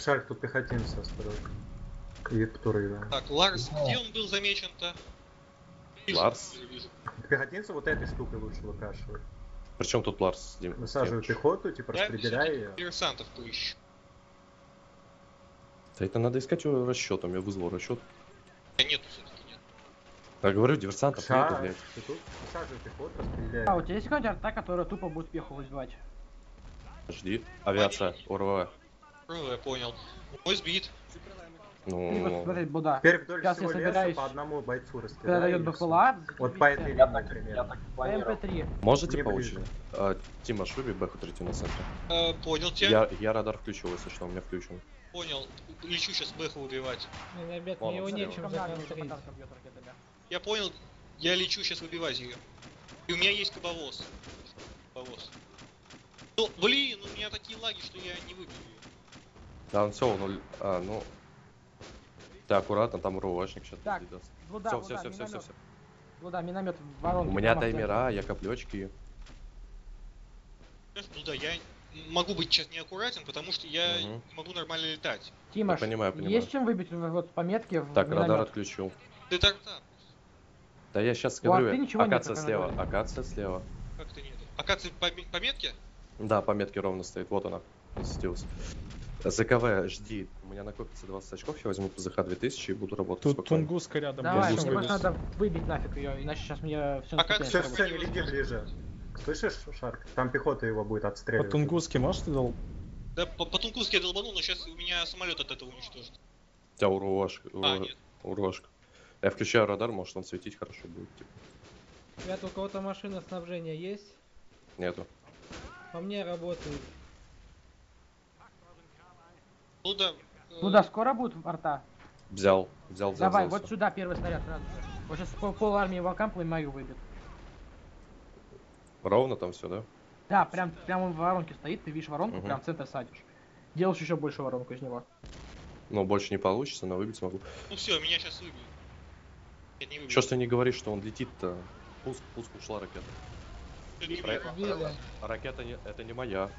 Speaker 2: Шарик, тут пехотинцы, осторожно. И Птуры, да.
Speaker 7: Так, Ларс, где он был замечен-то?
Speaker 1: Ларс?
Speaker 2: Пехотинцы вот этой штукой лучше выкашивают.
Speaker 1: Причем тут Ларс? Дим?
Speaker 2: Высаживают пехоту, типа распределяя
Speaker 7: всё-таки
Speaker 2: ее.
Speaker 7: диверсантов поищу.
Speaker 1: Да это надо искать его расчетом, я вызвал расчет.
Speaker 7: А нету все-таки нет.
Speaker 1: Я говорю, диверсантов нету,
Speaker 2: Шар,
Speaker 1: блядь.
Speaker 2: ты тут пехоту, распределяя.
Speaker 6: А, у тебя есть какая-нибудь арта, которая тупо будет пеху выбивать?
Speaker 1: Жди. Авиация, УРВ.
Speaker 7: Ну, я понял. Мой сбит.
Speaker 6: Либо
Speaker 1: Ну,
Speaker 6: смотреть Буда.
Speaker 2: Теперь вдоль
Speaker 6: Сейчас
Speaker 2: всего
Speaker 6: я
Speaker 2: леса
Speaker 6: собираюсь-
Speaker 2: по одному бойцу
Speaker 6: Когда
Speaker 2: расстреляй.
Speaker 6: дает. БФЛА,
Speaker 2: Вот по этой линии
Speaker 8: планировал.
Speaker 6: МП3.
Speaker 1: можете
Speaker 2: Мне
Speaker 1: по
Speaker 2: ближе.
Speaker 1: очереди? А, Тима, шуби бэху третий на центре.
Speaker 7: Э, понял тебя.
Speaker 1: Я, я радар включил, если что, у меня включен.
Speaker 7: Понял. Лечу сейчас Бэха убивать.
Speaker 3: Не, ребят,
Speaker 1: Ладно,
Speaker 3: мне его нечем законтрить.
Speaker 7: Я понял. Я лечу сейчас выбивать ее. И у меня есть кабовоз. Кабовоз. Ну, блин, у меня такие лаги, что я не выбью ее.
Speaker 1: Да, он все, он... уль- А, ну... Ты аккуратно, там РУВшник сейчас
Speaker 6: Так,
Speaker 1: даст.
Speaker 6: Буда,
Speaker 1: Все,
Speaker 6: Буда,
Speaker 1: все, все, все, все, все.
Speaker 6: Буда, миномет в воронке.
Speaker 1: У меня таймера, я коплечки.
Speaker 7: Ну да, я могу быть сейчас неаккуратен, потому что я
Speaker 1: Мгм.
Speaker 7: не могу нормально летать.
Speaker 6: Тимош,
Speaker 1: Я понимаю, понимаю.
Speaker 6: есть чем выбить вот по метке в
Speaker 1: Так, радар
Speaker 6: миномет?
Speaker 1: отключил.
Speaker 7: Ты так да,
Speaker 1: Да я сейчас
Speaker 6: У арты
Speaker 1: говорю,
Speaker 6: ничего нет,
Speaker 1: акация слева, акация слева.
Speaker 7: как-то нет. Акация по, ме- по метке?
Speaker 1: Да, по метке ровно стоит, вот она, засветилась. ЗКВ, жди, у меня накопится 20 очков, я возьму ПЗХ 2000 и буду работать
Speaker 4: Тут
Speaker 1: спокойно.
Speaker 4: Тунгуска рядом.
Speaker 6: Давай, мне надо выбить нафиг ее, иначе сейчас мне все
Speaker 7: А как
Speaker 2: Все, все, не лети ближе. Слышишь, Шарк? Там пехота его будет
Speaker 4: По
Speaker 2: отстреливать.
Speaker 4: Тунгуске можешь ты дал?
Speaker 7: Да, по, по Тункуске я долбанул, но сейчас у меня самолет от этого уничтожит.
Speaker 1: У тебя урвашка,
Speaker 7: А, нет.
Speaker 1: урвашка. Я включаю радар, может он светить хорошо будет, типа.
Speaker 3: Ребята, у кого-то машина снабжения есть?
Speaker 1: Нету.
Speaker 3: По мне работает.
Speaker 7: Ну да. э,
Speaker 6: Куда, скоро будет арта?
Speaker 1: Взял, взял, взял,
Speaker 6: Давай,
Speaker 1: взял
Speaker 6: вот
Speaker 1: всё.
Speaker 6: сюда первый снаряд сразу. Вот сейчас пол, пол армии и мою выбит.
Speaker 1: Ровно там все, да?
Speaker 6: Да, прям, прям он в воронке стоит, ты видишь воронку,
Speaker 1: Мгм.
Speaker 6: прям в центр садишь. Делаешь еще больше воронку из него.
Speaker 1: Ну, больше не получится, но выбить смогу.
Speaker 7: Ну все, меня сейчас выбьют.
Speaker 1: Ж ты не говоришь, что он летит-то? Пуск, пуск ушла ракета. Ракета не, это не моя.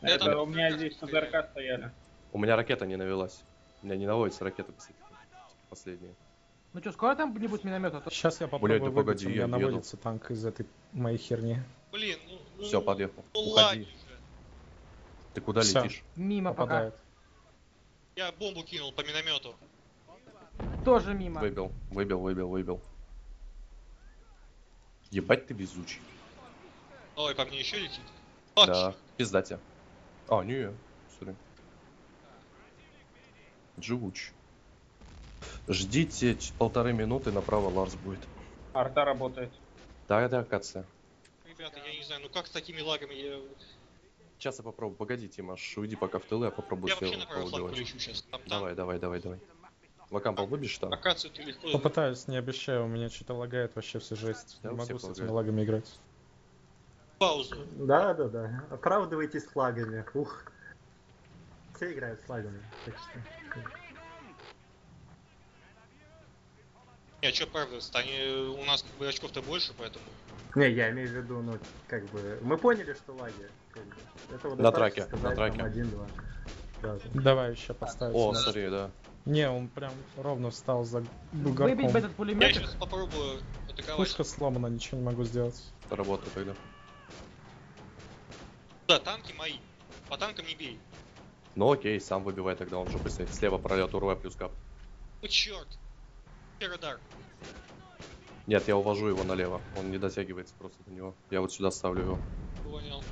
Speaker 7: Это-
Speaker 5: Это у меня здесь на ЗРК стояли.
Speaker 1: У меня ракета не навелась. У меня не наводится ракета после- последняя.
Speaker 6: Ну что, скоро там не будет миномета?
Speaker 4: Сейчас я попробую
Speaker 1: ты
Speaker 4: выбить,
Speaker 1: погоди,
Speaker 4: у меня наводится танк из этой моей херни.
Speaker 7: Блин, ну... ну,
Speaker 1: Все, подъехал.
Speaker 7: Ну
Speaker 1: Уходи.
Speaker 7: ладно же.
Speaker 1: Ты куда
Speaker 4: Всё.
Speaker 1: летишь?
Speaker 6: Мимо
Speaker 4: Попадает.
Speaker 7: Я бомбу кинул по миномету.
Speaker 6: пока. Тоже мимо.
Speaker 1: Выбил, выбил, выбил, выбил. Ебать ты везучий.
Speaker 7: Ой, по мне еще летит.
Speaker 1: Да, пизда тебе. А, не. Живуч. Ждите полторы минуты, направо Ларс будет.
Speaker 5: Арта работает.
Speaker 1: Да, это акация.
Speaker 7: Ребята, я не знаю, ну как с такими лагами я...
Speaker 1: Сейчас я попробую. Погоди, Тимаш, уйди пока в тылы, я попробую
Speaker 7: Я вообще
Speaker 1: слева
Speaker 7: на правый фланг
Speaker 1: повыбивать.
Speaker 7: полечу сейчас. Там, там
Speaker 1: Давай, давай, давай, давай. Вакампл выбьешь там?
Speaker 7: Акацию ты легко...
Speaker 4: Попытаюсь, не обещаю, у меня что-то лагает вообще все жесть.
Speaker 1: Да,
Speaker 4: не могу с этими лагами играть.
Speaker 7: Паузу.
Speaker 2: Да, да, да. Оправдывайтесь с лагами. Ух. Все играют с лагами. Так что...
Speaker 7: Не, а чё правда, они... у нас как бы очков-то больше, поэтому...
Speaker 2: Не, я имею в виду, ну, как бы... Мы поняли, что лаги. Как бы. Этого
Speaker 1: На траке,
Speaker 2: сказать,
Speaker 1: на
Speaker 2: там
Speaker 1: траке.
Speaker 2: Один-два. раза.
Speaker 4: Давай еще поставить.
Speaker 1: О,
Speaker 4: сюда.
Speaker 1: смотри, да.
Speaker 4: Не, он прям ровно встал за
Speaker 6: Выбить
Speaker 4: бугорком.
Speaker 6: бы этот
Speaker 7: Я
Speaker 6: пулемет.
Speaker 7: сейчас попробую атаковать.
Speaker 4: Пушка сломана, ничего не могу сделать.
Speaker 1: Работаю тогда.
Speaker 7: Да, танки мои. По танкам не бей.
Speaker 1: Ну окей, сам выбивай тогда, он же быстрее. Слева пролет УРВ плюс кап.
Speaker 7: О, черт. Радар.
Speaker 1: Нет, я увожу его налево. Он не дотягивается просто до него. Я вот сюда ставлю его.
Speaker 7: Понял.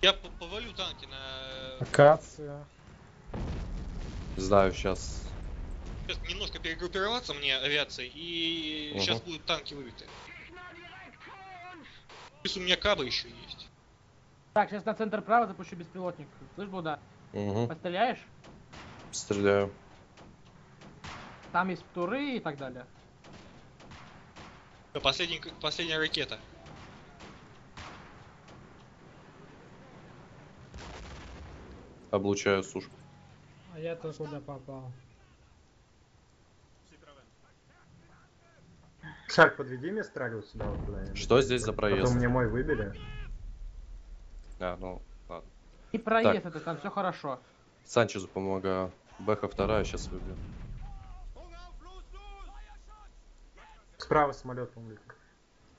Speaker 7: Я по- повалю танки на...
Speaker 4: Акация.
Speaker 1: Знаю, сейчас.
Speaker 7: Сейчас немножко перегруппироваться мне авиацией, и
Speaker 1: Ага.
Speaker 7: сейчас будут танки выбиты. Плюс у меня кабы еще есть.
Speaker 6: Так, сейчас на центр право запущу беспилотник. Слышь, Блуда,
Speaker 1: Угу.
Speaker 6: постреляешь?
Speaker 1: Стреляю.
Speaker 6: Там есть туры и так далее.
Speaker 7: Последний, последняя ракета.
Speaker 1: Облучаю сушку.
Speaker 3: А я-то куда попал?
Speaker 2: Шаг, подведи Мистраль вот сюда вот.
Speaker 1: Что здесь за проезд?
Speaker 2: то мне мой выбили.
Speaker 1: А, ну, ладно.
Speaker 6: И проезд это, там все хорошо.
Speaker 1: Санчезу помогаю. Бэха вторая, сейчас выбью.
Speaker 2: Справа самолет, по-моему.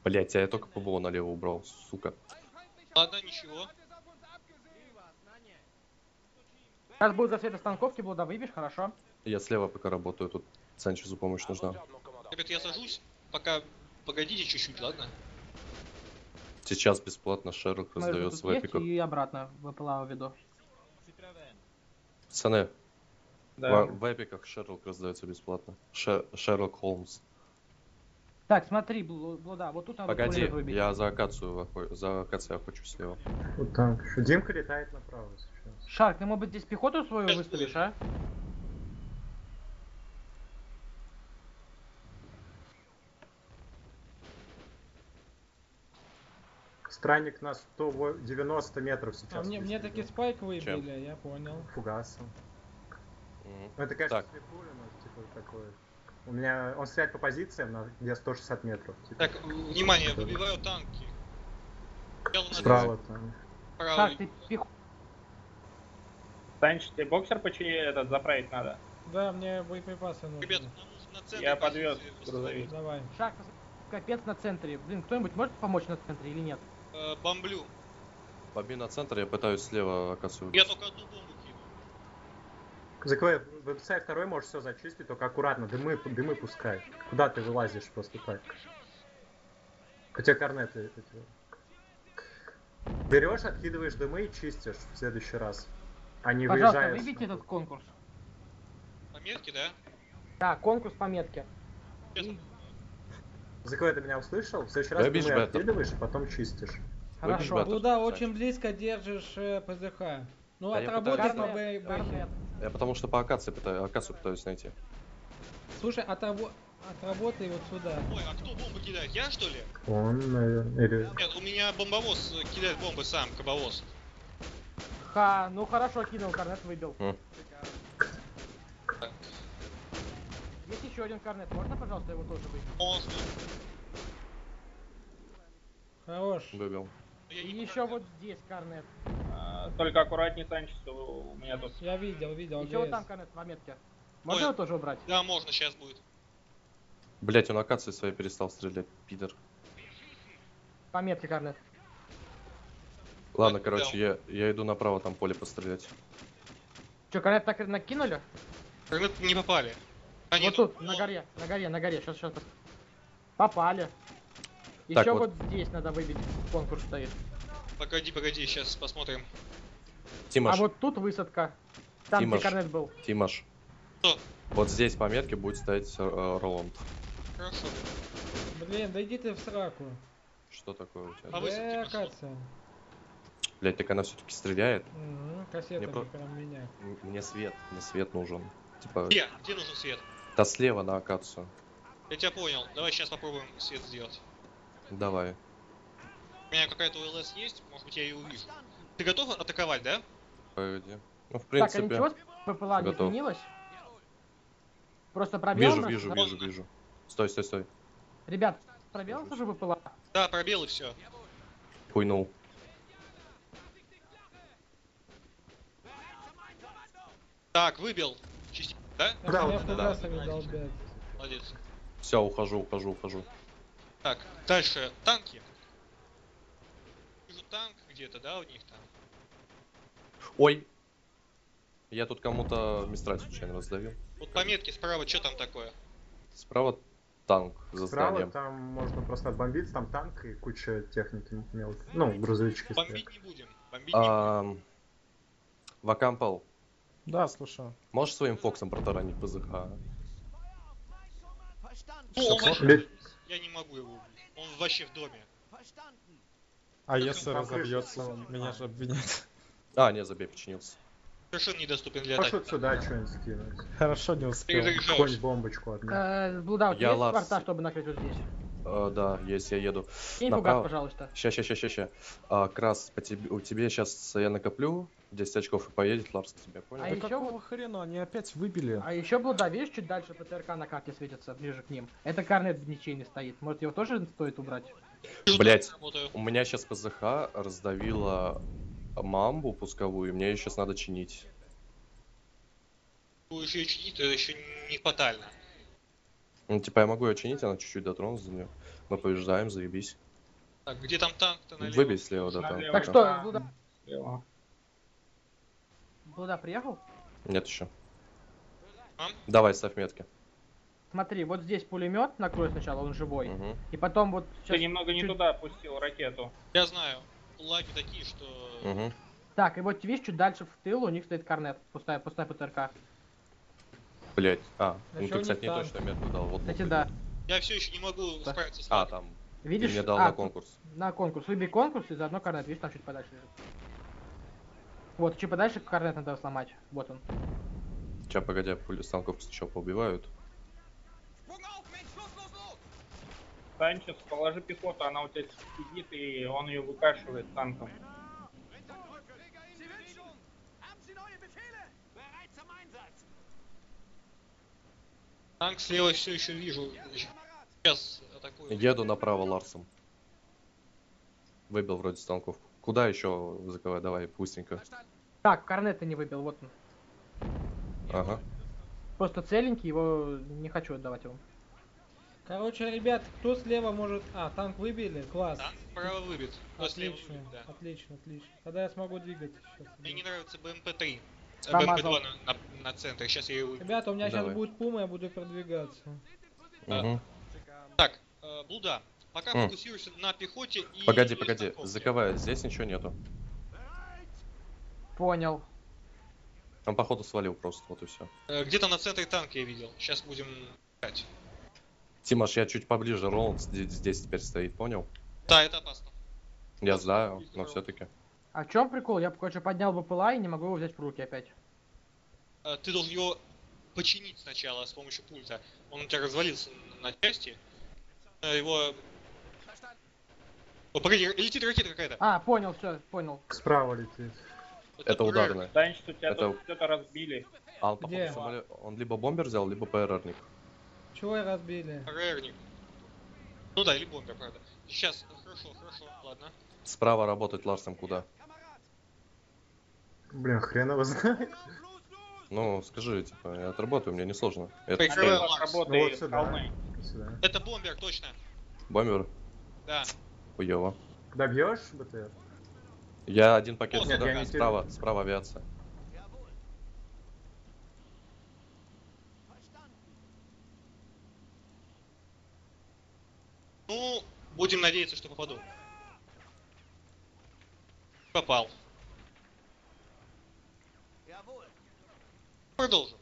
Speaker 1: Блять, а я только ПБО налево убрал, сука.
Speaker 7: Ладно, ничего.
Speaker 6: Сейчас будет засвет станковки, Блуда, выбьешь, хорошо.
Speaker 1: Я слева пока работаю, тут Санчезу помощь нужна.
Speaker 7: Ребят, я сажусь. Пока погодите чуть-чуть, ладно?
Speaker 1: Сейчас бесплатно Шерлок в
Speaker 6: есть
Speaker 1: эпиках.
Speaker 6: и обратно в ПЛА веду.
Speaker 1: Пацаны,
Speaker 5: Да.
Speaker 1: в, в эпиках Шерлок раздается бесплатно. Ше- Шерлок Холмс.
Speaker 6: Так, смотри, Блу- Блуда, вот тут надо
Speaker 1: Погоди, я за акацию за акацией охочу слева.
Speaker 2: Вот еще. Димка летает направо сейчас.
Speaker 6: Шарк, ты, может быть, здесь пехоту свою выставишь, а?
Speaker 2: Странник на 190 метров сейчас.
Speaker 3: А мне, мне
Speaker 2: выстрелил.
Speaker 3: таки спайк выбили, я понял.
Speaker 2: Фугасом. Ну, это, конечно,
Speaker 1: Так.
Speaker 2: слепую, но типа такое. У меня он стреляет по позициям на где 160 метров. Типа.
Speaker 7: Так, внимание, выбиваю танки.
Speaker 2: Справа там.
Speaker 7: правый.
Speaker 6: Шарк, ты пехоту.
Speaker 5: Саныч, тебе боксер почти этот заправить надо.
Speaker 3: Да, мне боеприпасы нужны.
Speaker 7: Ребят, на центре
Speaker 5: Я подвез грузовик.
Speaker 3: Давай.
Speaker 6: Шарк, капец на центре. Блин, кто-нибудь может помочь на центре или нет?
Speaker 7: Э, бомблю.
Speaker 1: Бомби на центр, я пытаюсь слева акацию
Speaker 7: Я только одну бомбу кину.
Speaker 2: ЗКВ, веб-сайт второй можешь все зачистить, только аккуратно, дымы, дымы пускай. Куда ты вылазишь просто так? Тебя корнеты эти. Берешь, откидываешь дымы и чистишь в следующий раз. А не
Speaker 6: Пожалуйста,
Speaker 2: выезжаешь.
Speaker 6: выбейте этот конкурс.
Speaker 7: Пометки, да?
Speaker 6: Да, конкурс по метке.
Speaker 7: Сейчас.
Speaker 2: ЗКВ, ты меня услышал? В следующий раз дымы
Speaker 1: бета.
Speaker 2: откидываешь, а потом чистишь.
Speaker 6: Хорошо.
Speaker 3: Туда очень близко держишь э, ПЗХ. Ну,
Speaker 1: Да
Speaker 3: отработай по. Бэхе.
Speaker 1: Я потому что по акации пытаюсь, акацию пытаюсь найти.
Speaker 3: Слушай, отрабо- отработай вот сюда.
Speaker 7: Ой, а кто бомбы кидает? Я что ли?
Speaker 2: Он, наверное, или...
Speaker 7: Нет, у меня бомбовоз кидает бомбы сам, кабовоз.
Speaker 6: Ха, ну хорошо, кинул, корнет выбил.
Speaker 1: М.
Speaker 6: Есть еще один корнет, можно, пожалуйста, его тоже выбить?
Speaker 7: Можно.
Speaker 3: Хорош.
Speaker 1: Выбил.
Speaker 6: И
Speaker 7: не
Speaker 6: еще вот здесь корнет.
Speaker 5: А, Только аккуратней, Саныч, у меня тут
Speaker 3: Я видел, видел.
Speaker 6: Еще вот там корнет по метке. Можно его тоже убрать?
Speaker 7: Да, можно, сейчас будет.
Speaker 1: Блять, он акации своей перестал стрелять, пидор.
Speaker 6: По метке корнет.
Speaker 1: Ладно, короче, я, я иду направо там поле пострелять.
Speaker 6: Че, корнет так накинули?
Speaker 7: Корнет не попали. А,
Speaker 6: вот тут,
Speaker 7: ну,
Speaker 6: на горе, на горе, на горе. Сейчас, сейчас. Попали.
Speaker 1: Так,
Speaker 6: Еще
Speaker 1: вот.
Speaker 6: вот здесь надо выбить. Конкурс стоит.
Speaker 7: Погоди, погоди, сейчас посмотрим.
Speaker 1: Тимош,
Speaker 6: А вот тут высадка. Там,
Speaker 1: Тимош.
Speaker 6: где корнет был.
Speaker 1: Тимош.
Speaker 7: Что?
Speaker 1: Вот здесь по метке будет стоять э, Роланд.
Speaker 7: Хорошо.
Speaker 3: Блин, да иди ты в сраку.
Speaker 1: Что такое у тебя?
Speaker 7: А вы- высадке пошел.
Speaker 3: акация.
Speaker 1: Блять, так она все-таки стреляет.
Speaker 3: Мгм, Кассетами
Speaker 1: про-
Speaker 3: прям меня.
Speaker 1: Мне свет, мне свет нужен. Типа,
Speaker 7: Где? Где нужен свет?
Speaker 1: да слева на акацию.
Speaker 7: Я тебя понял. Давай сейчас попробуем свет сделать.
Speaker 1: Давай.
Speaker 7: У меня какая-то ОЛС есть, может быть я ее увижу. Ты готов атаковать, да?
Speaker 1: Погоди. Ну, в
Speaker 6: Так, а
Speaker 1: принципе.
Speaker 6: ничего ППЛА не изменилось? Просто пробел
Speaker 1: Вижу, вижу, вижу, вижу. Стой, стой, стой.
Speaker 6: Ребят, пробел уже ППЛА?
Speaker 7: Да, пробел и все.
Speaker 1: Хуйнул.
Speaker 7: Так, выбил. Частично. Да?
Speaker 2: Да, да,
Speaker 7: да. Молодец.
Speaker 1: Все, ухожу, ухожу, ухожу.
Speaker 7: Так, дальше танки. Вижу танк где-то, да, у них там.
Speaker 1: Ой! Я тут кому-то мистраль случайно раздавил.
Speaker 7: Вот по метке справа, что там такое?
Speaker 1: Справа танк за
Speaker 2: Справа
Speaker 1: зданием.
Speaker 2: там можно просто отбомбиться, там танк и куча техники мелкой. Ну, грузовички стоят.
Speaker 7: Бомбить не будем. Бомбить не будем.
Speaker 1: Ам, Вакампал,
Speaker 4: Да, слушаю.
Speaker 1: можешь своим фоксом протаранить ПЗХ?
Speaker 7: Ну, он Я не могу его убить. Он вообще в доме.
Speaker 4: А если
Speaker 2: там крыша
Speaker 4: разобьется,
Speaker 2: сломана.
Speaker 4: меня же обвинят.
Speaker 1: А, не, забей, починился.
Speaker 7: Совершенно недоступен для атаки.
Speaker 2: вот сюда что-нибудь скинуть.
Speaker 4: Хорошо, не успел.
Speaker 2: Какую-нибудь бомбочку одну.
Speaker 6: Э, Блуда, у тебя
Speaker 1: Я
Speaker 6: есть порта, чтобы накрыть вот здесь?
Speaker 1: Э, да, есть, я еду.
Speaker 6: Кинь
Speaker 1: Направо.
Speaker 6: фугас, пожалуйста.
Speaker 1: Ща, ща, ща, ща, ща. А, Крас, по тебе, у тебя сейчас я накоплю 10 очков и поедет Ларс к тебе, понял?
Speaker 6: А
Speaker 4: Да
Speaker 6: ещё
Speaker 4: какого хрена? Они опять выбили.
Speaker 6: А еще Блуда, видишь, чуть дальше ПТРК на карте светится, ближе к ним. Это карнет в ничейный стоит. Может, его тоже стоит убрать?
Speaker 1: Блять, у меня сейчас ПЗХ раздавила мамбу пусковую, и мне ее сейчас надо чинить.
Speaker 7: Будешь ее чинить, то еще не фатально.
Speaker 1: Ну, типа, я могу ее чинить, она чуть-чуть дотронулась до нее. Мы побеждаем, заебись.
Speaker 7: Так, где там танк-то налево?
Speaker 1: Выбей слева, да, там.
Speaker 5: Налево.
Speaker 6: Так что,
Speaker 5: Да.
Speaker 6: Блуда,
Speaker 5: Слева.
Speaker 6: Блуда приехал?
Speaker 1: Нет еще.
Speaker 7: А?
Speaker 1: Давай, ставь метки.
Speaker 6: Смотри, вот здесь пулемет накрой сначала, он живой.
Speaker 1: Мгм.
Speaker 6: И потом вот
Speaker 5: Ты
Speaker 6: сейчас...
Speaker 5: немного не
Speaker 6: чуть-
Speaker 5: туда опустил ракету.
Speaker 7: Я знаю. Лаги такие, что...
Speaker 1: Мгм.
Speaker 6: Так, и вот видишь, чуть дальше в тыл у них стоит карнет, пустая, пустая ПТРК.
Speaker 1: Блять. А,
Speaker 3: А
Speaker 1: ну ты, кстати,
Speaker 3: не
Speaker 1: не
Speaker 3: танк?
Speaker 1: точно метку дал. Вот
Speaker 6: Кстати, да.
Speaker 7: Я все еще не могу
Speaker 6: Да.
Speaker 7: справиться с
Speaker 1: А, там. Ты
Speaker 6: Видишь?
Speaker 1: мне дал
Speaker 6: а,
Speaker 1: на конкурс.
Speaker 6: На конкурс. Выбей конкурс и заодно карнет, видишь, там чуть подальше лежит. Вот, чуть подальше карнет надо сломать. Вот он.
Speaker 1: Сейчас, погоди, пули станков сначала поубивают.
Speaker 5: Санчес, положи пехоту, она у тебя сидит, и он ее выкашивает танком.
Speaker 7: Танк слева все еще вижу. Сейчас атакую.
Speaker 1: Еду направо Ларсом. Выбил вроде станков. Куда еще заковать? Давай, быстренько.
Speaker 6: Так, карнет ты не выбил, вот он.
Speaker 1: Ага.
Speaker 6: Просто целенький, его не хочу отдавать ему.
Speaker 3: Короче, ребят, кто слева может... А, танк выбили? Класс.
Speaker 7: Танк справа выбит.
Speaker 3: Отлично,
Speaker 7: выбит, да.
Speaker 3: отлично, отлично. Тогда я смогу двигать сейчас.
Speaker 7: Мне не нравится БМП-3. Э,
Speaker 6: Промазал.
Speaker 7: БМП-2 на, на, на центре. Сейчас я ее выбью.
Speaker 3: Ребята, у меня сейчас
Speaker 1: Давай.
Speaker 3: будет пума, я буду продвигаться.
Speaker 7: Да. Так, э, Блуда, пока
Speaker 1: М.
Speaker 7: фокусируйся на пехоте и...
Speaker 1: Погоди, погоди. Заковай, здесь ничего нету.
Speaker 6: Понял.
Speaker 1: Он походу свалил просто, вот и все.
Speaker 7: Э, Где-то на центре танка я видел. Сейчас будем искать.
Speaker 1: Тимош, я чуть поближе, Роланд здесь, здесь теперь стоит, понял?
Speaker 7: Да, это опасно.
Speaker 1: Я знаю, но все-таки.
Speaker 6: А в чем прикол? Я, короче, поднял БПЛА и не могу его взять в руки опять.
Speaker 7: Э, Ты должен его починить сначала с помощью пульта. Он у тебя развалился на части. Э, Его... О, погоди, летит ракета какая-то.
Speaker 6: А, понял, все, понял.
Speaker 2: Справа летит.
Speaker 1: Это
Speaker 7: ПРР.
Speaker 1: ударная.
Speaker 5: Санчес, у тебя
Speaker 1: Это-
Speaker 5: тут что-то разбили.
Speaker 1: А он, походу,
Speaker 3: Где?
Speaker 1: самолет- Он либо бомбер взял, либо ПРРник.
Speaker 3: Чего я разбили?
Speaker 7: ПРРник. Ну да, или бомбер, правда. Сейчас, хорошо, хорошо, ладно.
Speaker 1: Справа работать Ларсом куда?
Speaker 2: Блин, хрен его знает.
Speaker 1: Ну, скажи, типа, я отработаю, мне несложно. Это
Speaker 7: Прикрываю
Speaker 1: что,
Speaker 7: Ларс.
Speaker 5: Работай,
Speaker 2: Ну вот сюда.
Speaker 5: холмы.
Speaker 2: Сюда.
Speaker 7: Это бомбер, точно.
Speaker 1: бомбер?
Speaker 7: Да.
Speaker 1: Хуёво.
Speaker 2: Добьешь БТР?
Speaker 1: Я один пакет сюда,
Speaker 2: я не
Speaker 1: справа, справа авиация.
Speaker 7: Ну, будем надеяться, что попаду. Попал. Продолжим.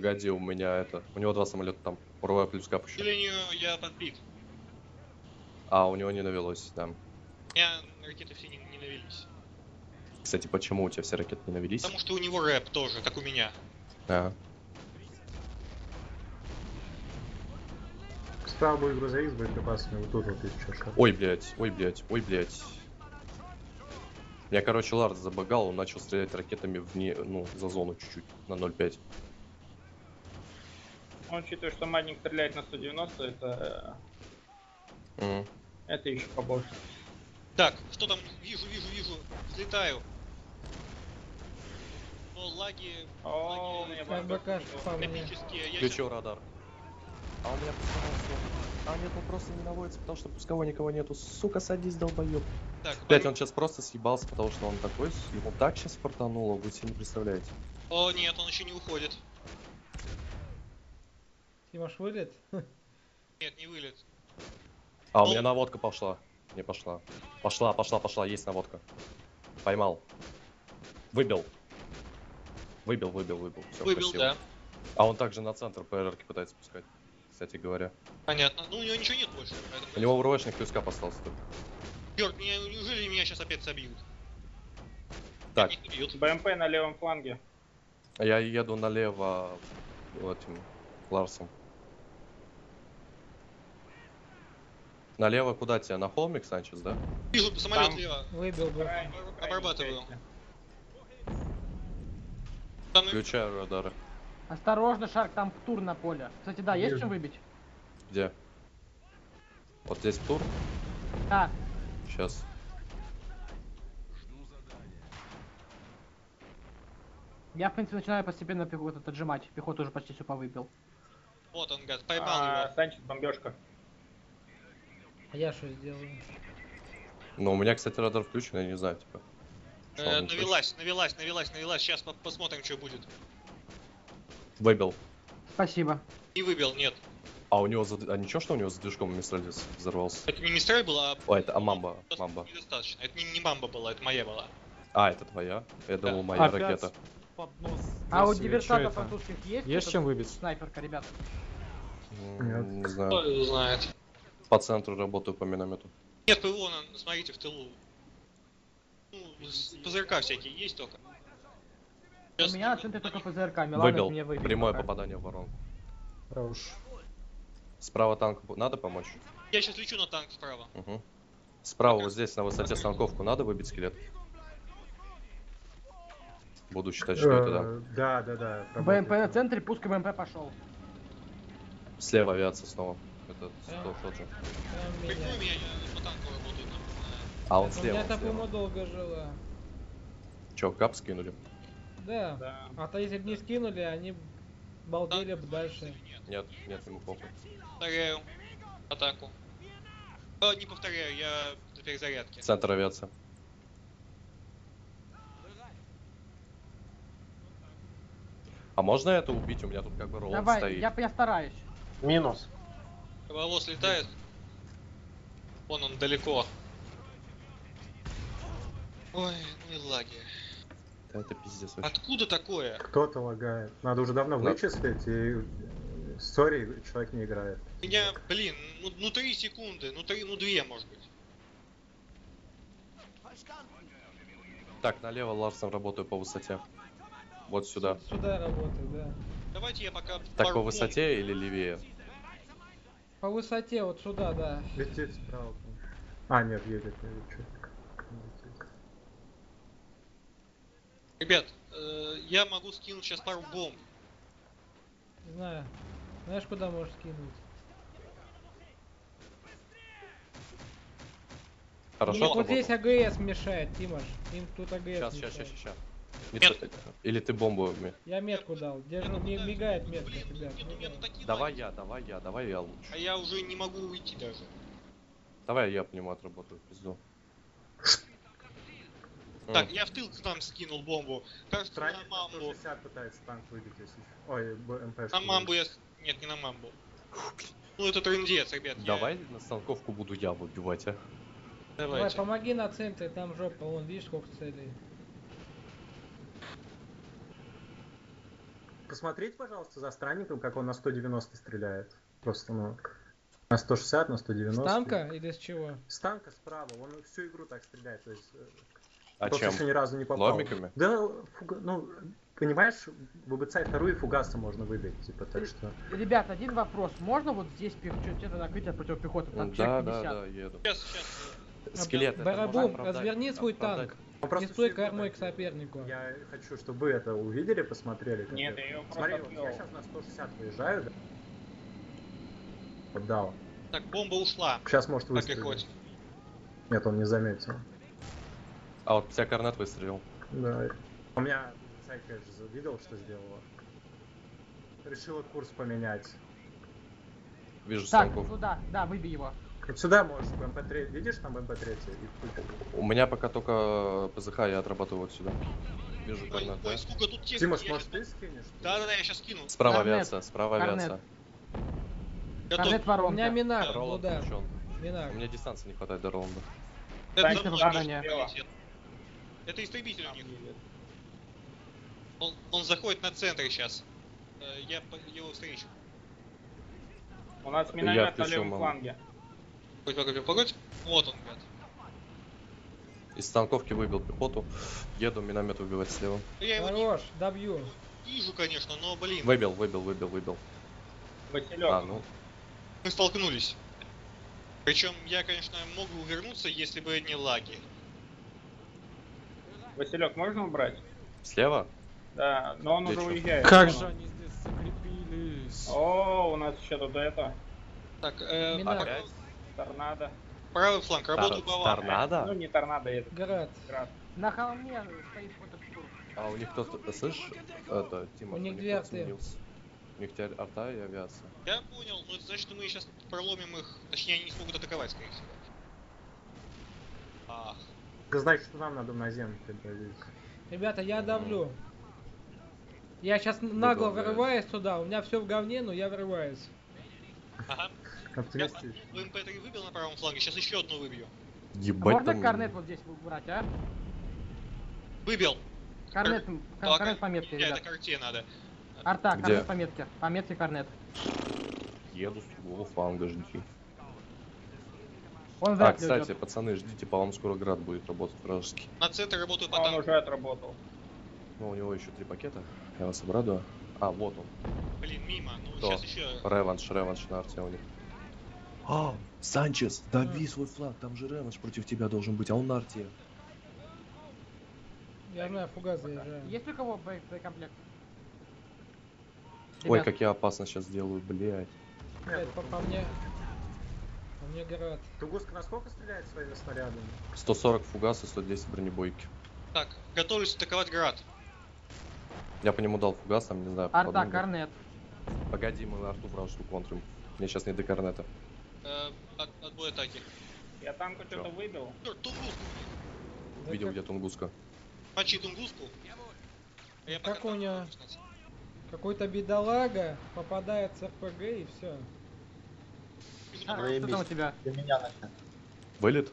Speaker 1: Погоди, у меня это... У него два самолета там. Урваю плюс
Speaker 7: К
Speaker 1: кап еще.
Speaker 7: сожалению, я подбит.
Speaker 1: А, у него не навелось, да.
Speaker 7: У меня ракеты все не, не навелись.
Speaker 1: Кстати, почему у тебя все ракеты не навелись?
Speaker 7: Потому что у него рэп тоже, как у меня.
Speaker 1: А,
Speaker 2: Справа будет грузовик с боеприпасами, вот тут вот еще шаг.
Speaker 1: Ой, блядь, ой, блядь, ой, блядь. Я, короче, Ларс забагал, он начал стрелять ракетами вне, ну, за зону чуть-чуть, на 0.5.
Speaker 5: Ну, учитывая, что Мадник стреляет на 190, это, э, это еще побольше.
Speaker 7: Так, что там? Вижу, вижу, вижу. Взлетаю. Но лаги,
Speaker 5: О, у меня.
Speaker 7: Я
Speaker 1: Включил радар. А у меня пусковой. А нет, он просто не наводится, потому что пусковой никого нету. Сука, садись, долбоёб.
Speaker 7: Так,
Speaker 1: Блять, он сейчас просто съебался, потому что он такой, ему так сейчас фартануло, вы себе не представляете.
Speaker 7: О, нет, он еще не уходит.
Speaker 3: Тимош вылет?
Speaker 7: Нет, не вылет.
Speaker 1: А, у
Speaker 7: Ну.
Speaker 1: меня наводка пошла. Не пошла. Пошла, пошла, пошла, есть наводка. Поймал. Выбил. Выбил, выбил, выбил. Все,
Speaker 7: Выбил,
Speaker 1: спасибо.
Speaker 7: да.
Speaker 1: А он также на центр ПРРки пытается пускать, кстати говоря.
Speaker 7: Понятно. Ну, у него ничего нет больше. Поэтому...
Speaker 1: У него УРВшник плюс кап остался только.
Speaker 7: Черт, меня, неужели меня сейчас опять собьют?
Speaker 1: Так.
Speaker 5: БМП на левом фланге.
Speaker 1: Я еду налево этим Ларсом. Налево куда тебе? На холмик, Санчес, да?
Speaker 7: Вижу самолет
Speaker 5: Там.
Speaker 7: лево.
Speaker 3: Выбил бы.
Speaker 7: Обрабатываю. Там
Speaker 1: Включаю радары.
Speaker 6: Осторожно, Шарк, там тур на поле. Кстати, да, есть
Speaker 2: Вижу.
Speaker 6: чем выбить?
Speaker 1: Где? Вот здесь тур.
Speaker 6: Да,
Speaker 1: Сейчас.
Speaker 6: я, в принципе, начинаю постепенно пехоту отжимать. Пехоту уже почти всю повыбил.
Speaker 7: Вот он, гад, поймал
Speaker 5: А,
Speaker 7: его.
Speaker 5: Санчес, бомбежка.
Speaker 3: А я что сделаю?
Speaker 1: Но у меня, кстати, радар включен, я не знаю, типа.
Speaker 7: Э, навелась, навелась, навелась, навелась. Сейчас посмотрим, что будет.
Speaker 1: Выбил.
Speaker 6: Спасибо.
Speaker 7: Не выбил, нет.
Speaker 1: А у него зад... А ничего, что у него с движком Мистраль взорвался?
Speaker 7: Это не Мистраль была, а...
Speaker 1: О, это а мамба. Мамба.
Speaker 7: Недостаточно. Это не, не мамба была, это моя была.
Speaker 1: А, это твоя? Я думал, моя
Speaker 4: Опять
Speaker 1: ракета.
Speaker 4: под нос
Speaker 6: А у диверсантов французских есть?
Speaker 4: Есть чем выбить?
Speaker 6: Снайперка, ребят.
Speaker 2: Нет.
Speaker 1: Не
Speaker 7: Кто
Speaker 1: знаю.
Speaker 7: его знает.
Speaker 1: По центру работаю по миномету.
Speaker 7: Нет, ПВО, на- смотрите, в тылу. Ну, ПЗРК всякие есть только.
Speaker 6: У
Speaker 7: Сейчас-
Speaker 6: меня на центре только ПЗРК. Миланов
Speaker 1: Выбил.
Speaker 6: мне выбил.
Speaker 1: Прямое
Speaker 6: пока.
Speaker 1: попадание в воронку.
Speaker 4: Хорош.
Speaker 1: Справа танк надо помочь?
Speaker 7: Я сейчас лечу на танк справа.
Speaker 1: Угу. Справа вот здесь на высоте станковку надо выбить скелет? Буду считать, что это да.
Speaker 2: Э, Да, да, да.
Speaker 6: БМП на центре, пуск БМП пошел.
Speaker 1: Слева авиация снова. Это
Speaker 3: Да.
Speaker 1: тот, тот же.
Speaker 7: Я.
Speaker 1: А он
Speaker 3: У
Speaker 1: слева.
Speaker 3: меня
Speaker 1: он
Speaker 3: Такума
Speaker 1: слева.
Speaker 3: долго жила.
Speaker 1: Че, кап скинули?
Speaker 3: Да.
Speaker 5: Да.
Speaker 3: А то если бы не скинули, они балдели бы дальше.
Speaker 7: Нет.
Speaker 1: Нет, ему похуй.
Speaker 7: Повторяю. Атаку. О, не повторяю, я до перезарядки.
Speaker 1: Центр авиация. А можно это убить? У меня тут как бы ролл
Speaker 6: Давай,
Speaker 1: стоит.
Speaker 6: я, я стараюсь.
Speaker 8: Минус.
Speaker 7: Волос летает. Вон он далеко. Ой, ну и лаги.
Speaker 1: Да это пиздец вообще.
Speaker 7: Откуда такое?
Speaker 2: Кто-то лагает. Надо уже давно
Speaker 1: Да.
Speaker 2: вычислить, и... Сори, человек не играет.
Speaker 7: У меня, блин, ну, ну 3 секунды, ну 3, ну 2 может быть.
Speaker 1: Так, налево Ларсом работаю по высоте. Вот сюда.
Speaker 3: Сюда работает, да.
Speaker 7: Давайте я пока...
Speaker 1: Так по высоте или левее?
Speaker 3: По высоте, вот сюда, да.
Speaker 2: Летит справа. А, нет, едет, едет. Летит.
Speaker 7: Ребят, э, я могу скинуть сейчас пару бомб.
Speaker 3: Не знаю. Знаешь, куда можешь скинуть?
Speaker 1: Хорошо
Speaker 3: Мне вот здесь АГС мешает, Тимош. Им тут АГС
Speaker 1: Сейчас,
Speaker 3: мешает.
Speaker 1: сейчас, сейчас, сейчас. Или ты бомбу...
Speaker 3: Я метку дал. Держу, ми- мигает метка, ребят.
Speaker 7: Такие
Speaker 1: Давай я, давай я, давай я лучше.
Speaker 7: А я уже не могу уйти даже.
Speaker 1: Давай я по нему отработаю, пизду.
Speaker 7: Так, я в тыл к нам скинул бомбу. Кажется, на мамбу.
Speaker 2: 160 пытается танк выбить, если. Ой, БМП.
Speaker 7: На мамбу я... с- Нет, не на мамбу. Ну это трындец, ребят. я-
Speaker 1: Давай на станковку буду я выбивать, а.
Speaker 3: Давай, помоги на центре, там жопа, вон, видишь, сколько целей.
Speaker 2: Посмотрите, пожалуйста, за странником, как он на 190 стреляет. Просто, ну, на 160, на 190.
Speaker 3: С танка или с чего?
Speaker 2: С танка справа, он всю игру так стреляет. То есть, э,
Speaker 1: А
Speaker 2: просто
Speaker 1: чем?
Speaker 2: еще ни разу не попал.
Speaker 1: Ломиками?
Speaker 2: Да, фуга- ну, понимаешь, в БЦ вторую фугаса можно выбить, типа, так что...
Speaker 6: Ребят, один вопрос. Можно вот здесь пех... что-то накрыть от противопехоты? Там
Speaker 1: Да,
Speaker 6: человек
Speaker 1: да,
Speaker 6: 50.
Speaker 1: да, еду.
Speaker 7: Сейчас, сейчас.
Speaker 1: Скелет,
Speaker 3: Барабум, разверни свой
Speaker 1: оправдать.
Speaker 3: танк.
Speaker 2: Он
Speaker 3: Не
Speaker 2: просто
Speaker 3: стой кормой к
Speaker 2: так
Speaker 3: сопернику.
Speaker 2: Я хочу, чтобы вы это увидели, посмотрели.
Speaker 5: Нет,
Speaker 2: это.
Speaker 5: я ее просто
Speaker 2: Смотри, вот я сейчас на 160 выезжаю, да? Отдал.
Speaker 7: Так, бомба ушла.
Speaker 2: Сейчас может выстрелить. Нет, он не заметил.
Speaker 1: А вот тебя корнет выстрелил.
Speaker 2: Да. У меня всякое же видел, что сделала. Решила курс поменять.
Speaker 1: Вижу
Speaker 6: Так,
Speaker 1: станков.
Speaker 6: туда, да, выбей его.
Speaker 2: Вот сюда можешь в МП3. Видишь там МП3? И хуй.
Speaker 1: У меня пока только ПЗХ, я отрабатываю вот сюда. Вижу
Speaker 7: Ой,
Speaker 1: да?
Speaker 7: ой, сколько тут техники.
Speaker 2: Тимош,
Speaker 7: я
Speaker 2: может ты скинешь?
Speaker 7: Да-да-да, я сейчас кину.
Speaker 1: Справа
Speaker 6: Корнет.
Speaker 1: авиация, справа
Speaker 6: Корнет.
Speaker 1: авиация.
Speaker 6: Корнет
Speaker 3: У
Speaker 6: воронка.
Speaker 3: меня минак,
Speaker 7: Да,
Speaker 1: Роланд
Speaker 3: да, минак.
Speaker 1: У меня дистанции не хватает до Роланда.
Speaker 7: Это. Это истребитель у них. Он, он заходит на центр сейчас. Я по- его встречу.
Speaker 5: У нас
Speaker 1: Я
Speaker 5: миномет на левом фланге.
Speaker 7: Погодь, погодь, погодь. Вот он, ребят.
Speaker 1: Из станковки выбил пехоту. Еду миномет выбивать слева.
Speaker 7: Ну, Я его
Speaker 3: Хорош, добью.
Speaker 7: не вижу, конечно, но, блин,
Speaker 1: Выбил, выбил, выбил, выбил.
Speaker 5: Василек,
Speaker 1: А, ну,
Speaker 7: мы столкнулись. Причем я, конечно, мог бы увернуться, если бы не лаги.
Speaker 5: Василек, можно убрать?
Speaker 1: слева?
Speaker 5: Да, но он
Speaker 1: Ты
Speaker 5: уже
Speaker 1: чё?
Speaker 5: уезжает.
Speaker 4: Как же
Speaker 5: он.
Speaker 4: они здесь закрепились?
Speaker 5: О, у нас еще тут это.
Speaker 7: Так, э,
Speaker 3: Минак.
Speaker 1: Опять?
Speaker 5: Торнадо.
Speaker 7: правый фланг, работаю
Speaker 1: Тор-
Speaker 7: по вам.
Speaker 1: Торнадо?
Speaker 5: Ну, не торнадо, это
Speaker 3: Град.
Speaker 5: град.
Speaker 6: На холме стоит вот этот штурм.
Speaker 1: А у них кто-то, слышь, это, Тима,
Speaker 3: У них две арты.
Speaker 1: У них теперь арта и авиация.
Speaker 7: Я понял, но это значит, что мы сейчас проломим их, точнее, они не смогут атаковать, скорее всего. Ах,
Speaker 2: значит, что нам надо на землю придавить.
Speaker 3: Ребята, я давлю. Я сейчас нагло
Speaker 1: давай.
Speaker 3: вырываюсь туда, у меня все в говне, но я вырываюсь.
Speaker 7: ага. Я
Speaker 2: Оптимистично.
Speaker 7: МП-3 выбил на правом фланге, сейчас еще одну выбью.
Speaker 6: А
Speaker 1: Ебать
Speaker 6: можно
Speaker 1: там...
Speaker 6: корнет вот здесь убрать, а?
Speaker 7: Выбил!
Speaker 6: Корнет,
Speaker 7: Так,
Speaker 6: корнет по метке,
Speaker 7: мне
Speaker 6: ребят.
Speaker 7: это карте надо.
Speaker 6: Арта,
Speaker 1: Где?
Speaker 6: корнет по метке. По метке корнет.
Speaker 1: Еду с другого фланга, ждите.
Speaker 6: Он
Speaker 1: А, кстати,
Speaker 6: уйдет.
Speaker 1: пацаны, ждите, по вам скоро град будет работать вражеский.
Speaker 7: На центр работаю по
Speaker 5: Он
Speaker 7: танку.
Speaker 5: уже отработал.
Speaker 1: Ну, у него еще три пакета, я вас обрадую. А, вот он.
Speaker 7: Блин, мимо. Ну,
Speaker 1: Кто?
Speaker 7: сейчас еще...
Speaker 1: Реванш, реванш на арте у них. А, Санчес, дави свой флаг, там же реванш против тебя должен быть, а он на арте.
Speaker 3: Я знаю, фугас заезжаю.
Speaker 6: Есть у кого боекомплект?
Speaker 1: Ой, как я опасно сейчас делаю, блядь.
Speaker 3: Блядь, по, по мне. По мне град.
Speaker 2: Тугуска насколько стреляет своими снарядами?
Speaker 1: 140 фугас и 110 бронебойки.
Speaker 7: Так, готовлюсь атаковать град.
Speaker 1: Я по нему дал фугас, там, не знаю,
Speaker 6: Арта,
Speaker 1: одному.
Speaker 6: корнет.
Speaker 1: Погоди, мы арту вражескую контрим. Мне сейчас не до корнета.
Speaker 7: Э, от, отбой атаки.
Speaker 5: Я танку что-то выбил.
Speaker 7: Чёрт, Тунгуску!
Speaker 1: Видел, где Тунгуска.
Speaker 7: Мочи Тунгуску. А я
Speaker 3: Как у него? Какой-то бедолага попадает с РПГ и все.
Speaker 7: Вижу
Speaker 6: А, что там у тебя?
Speaker 8: Для меня начнет.
Speaker 1: Вылет?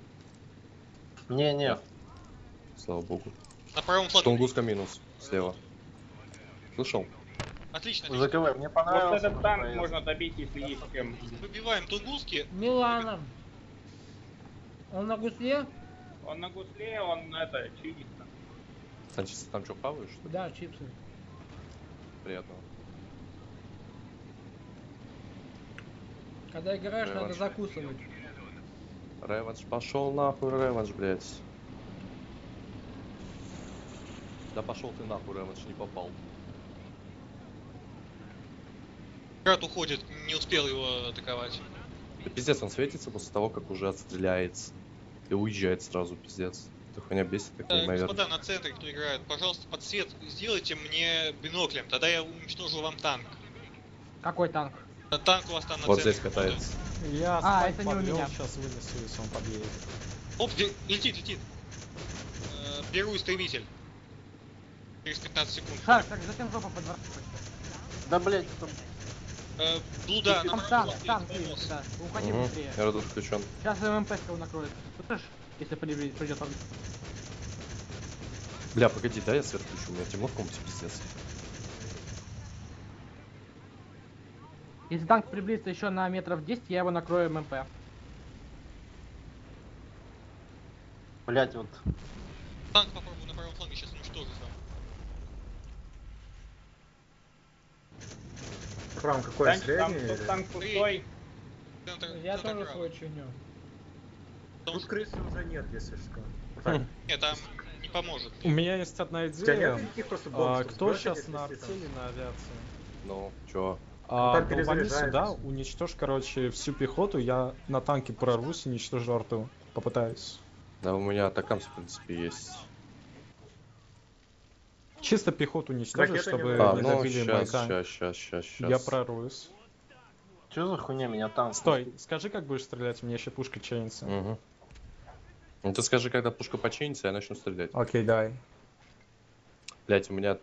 Speaker 8: Не-не,
Speaker 1: Слава богу.
Speaker 7: На правом фланге.
Speaker 1: Тунгуска минус, слева. Слышал?
Speaker 7: Отлично, отлично.
Speaker 8: ЗКВ, мне
Speaker 5: Вот
Speaker 8: понравился.
Speaker 5: этот танк
Speaker 8: проезд.
Speaker 5: можно добить, если есть чем.
Speaker 7: Выбиваем Тунгуски.
Speaker 3: Миланом. Он на гусле?
Speaker 5: Он на гусле, он это, чилиста.
Speaker 1: Санчес, ты там что, хаваешь? что ли?
Speaker 3: Да, чипсы.
Speaker 1: Приятного.
Speaker 3: Когда играешь, надо
Speaker 1: Реванш.
Speaker 3: закусывать.
Speaker 1: Реванш, пошел нахуй, реванш, блядь. Да пошел ты нахуй, реванш, не попал.
Speaker 7: Град уходит, не успел его атаковать.
Speaker 1: Да пиздец, он светится после того, как уже отстреляется. И уезжает сразу, пиздец. Эта хуйня бесит, как
Speaker 7: Э,
Speaker 1: неимоверно.
Speaker 7: господа на центре, кто играет, пожалуйста, подсвет сделайте мне биноклем, тогда я уничтожу вам танк.
Speaker 6: Какой танк?
Speaker 7: Танк у вас там на
Speaker 1: Вот
Speaker 7: центре.
Speaker 1: здесь катается.
Speaker 4: Я
Speaker 6: А, это не у меня.
Speaker 4: сейчас вынесу, если он подъедет.
Speaker 7: Оп, летит, летит. Э, беру истребитель. Через 15 секунд.
Speaker 6: Шаг, шаг, зачем жопу подворачивать?
Speaker 8: Да, блядь, что...
Speaker 7: Э, блуда, на
Speaker 6: Там танк, танк есть, да. Уходи
Speaker 1: Угу.
Speaker 6: быстрее.
Speaker 1: Радуш включен.
Speaker 6: Сейчас ММП его накроет. Слышишь? Если при- придет он.
Speaker 1: Бля, погоди, дай я свет включу, у меня темно в комнате, пиздец.
Speaker 6: Если танк приблизится еще на метров 10, я его накрою ММП.
Speaker 8: Блять, вот...
Speaker 7: Танк попробую на правом фланге сейчас уничтожить вам.
Speaker 2: Прям какой
Speaker 5: Танк, там,
Speaker 2: средний? или-
Speaker 5: танк пустой.
Speaker 3: Я тоже чиню.
Speaker 7: Потому
Speaker 2: Тут крысы уже нет, если что. [laughs]
Speaker 7: Нет, там не поможет.
Speaker 4: У меня есть одна идея. А, кто сейчас на
Speaker 2: там-
Speaker 4: арте или на авиации?
Speaker 1: Ну, чё?
Speaker 4: А,
Speaker 2: там
Speaker 4: долбани
Speaker 2: перезаряжается.
Speaker 4: сюда, уничтожь, короче, всю пехоту, я на танке прорвусь и уничтожу арту. Попытаюсь.
Speaker 1: Да у меня атакамс, в принципе, есть.
Speaker 4: Чисто пехоту уничтожить,
Speaker 2: не
Speaker 4: чтобы.
Speaker 1: А,
Speaker 4: не
Speaker 1: ну
Speaker 4: добили
Speaker 1: сейчас,
Speaker 4: маяка.
Speaker 1: сейчас, сейчас, сейчас, сейчас.
Speaker 4: Я проруюсь.
Speaker 8: Что за хуйня меня танк?
Speaker 4: Стой, скажи, как будешь стрелять, у меня еще пушка чейнится.
Speaker 1: Угу. Ну ты скажи, когда пушка починится, я начну стрелять.
Speaker 4: Окей, давай.
Speaker 1: Блять, у меня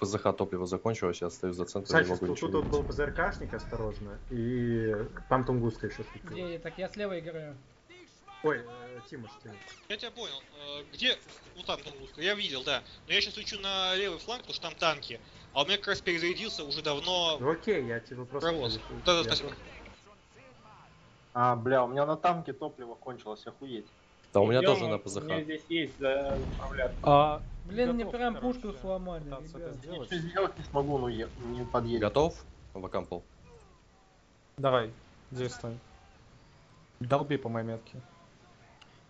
Speaker 1: ПЗХ топливо закончилось, я остаюсь за центром, не
Speaker 2: Санчес,
Speaker 1: могу
Speaker 2: тут,
Speaker 1: ничего
Speaker 2: тут был ПЗРКшник, осторожно, и там Тунгуска еще.
Speaker 3: Где, так я слева играю.
Speaker 2: Ой, э, Тимош, ты.
Speaker 7: Я тебя понял. Э, Где? Ну там Тунгуска. Я видел, да. Но я сейчас лечу на левый фланг, потому что там танки. А у меня как раз перезарядился уже давно.
Speaker 2: Ну окей, я тебе просто...
Speaker 7: Провоз. Да-да,
Speaker 2: я
Speaker 7: спасибо.
Speaker 8: А, бля, у меня на танке топливо кончилось, охуеть.
Speaker 1: Да у меня
Speaker 5: Идём,
Speaker 1: тоже на
Speaker 5: У
Speaker 1: ПЗХ.
Speaker 5: меня здесь есть за управляться.
Speaker 4: А,
Speaker 3: Блин, мне прям
Speaker 4: короче,
Speaker 3: пушку сломали,
Speaker 4: сделать.
Speaker 8: Ничего сделать не смогу, ну е- не подъедет.
Speaker 1: Готов? Вакампл.
Speaker 4: Давай, действуй. Долби по моей метке.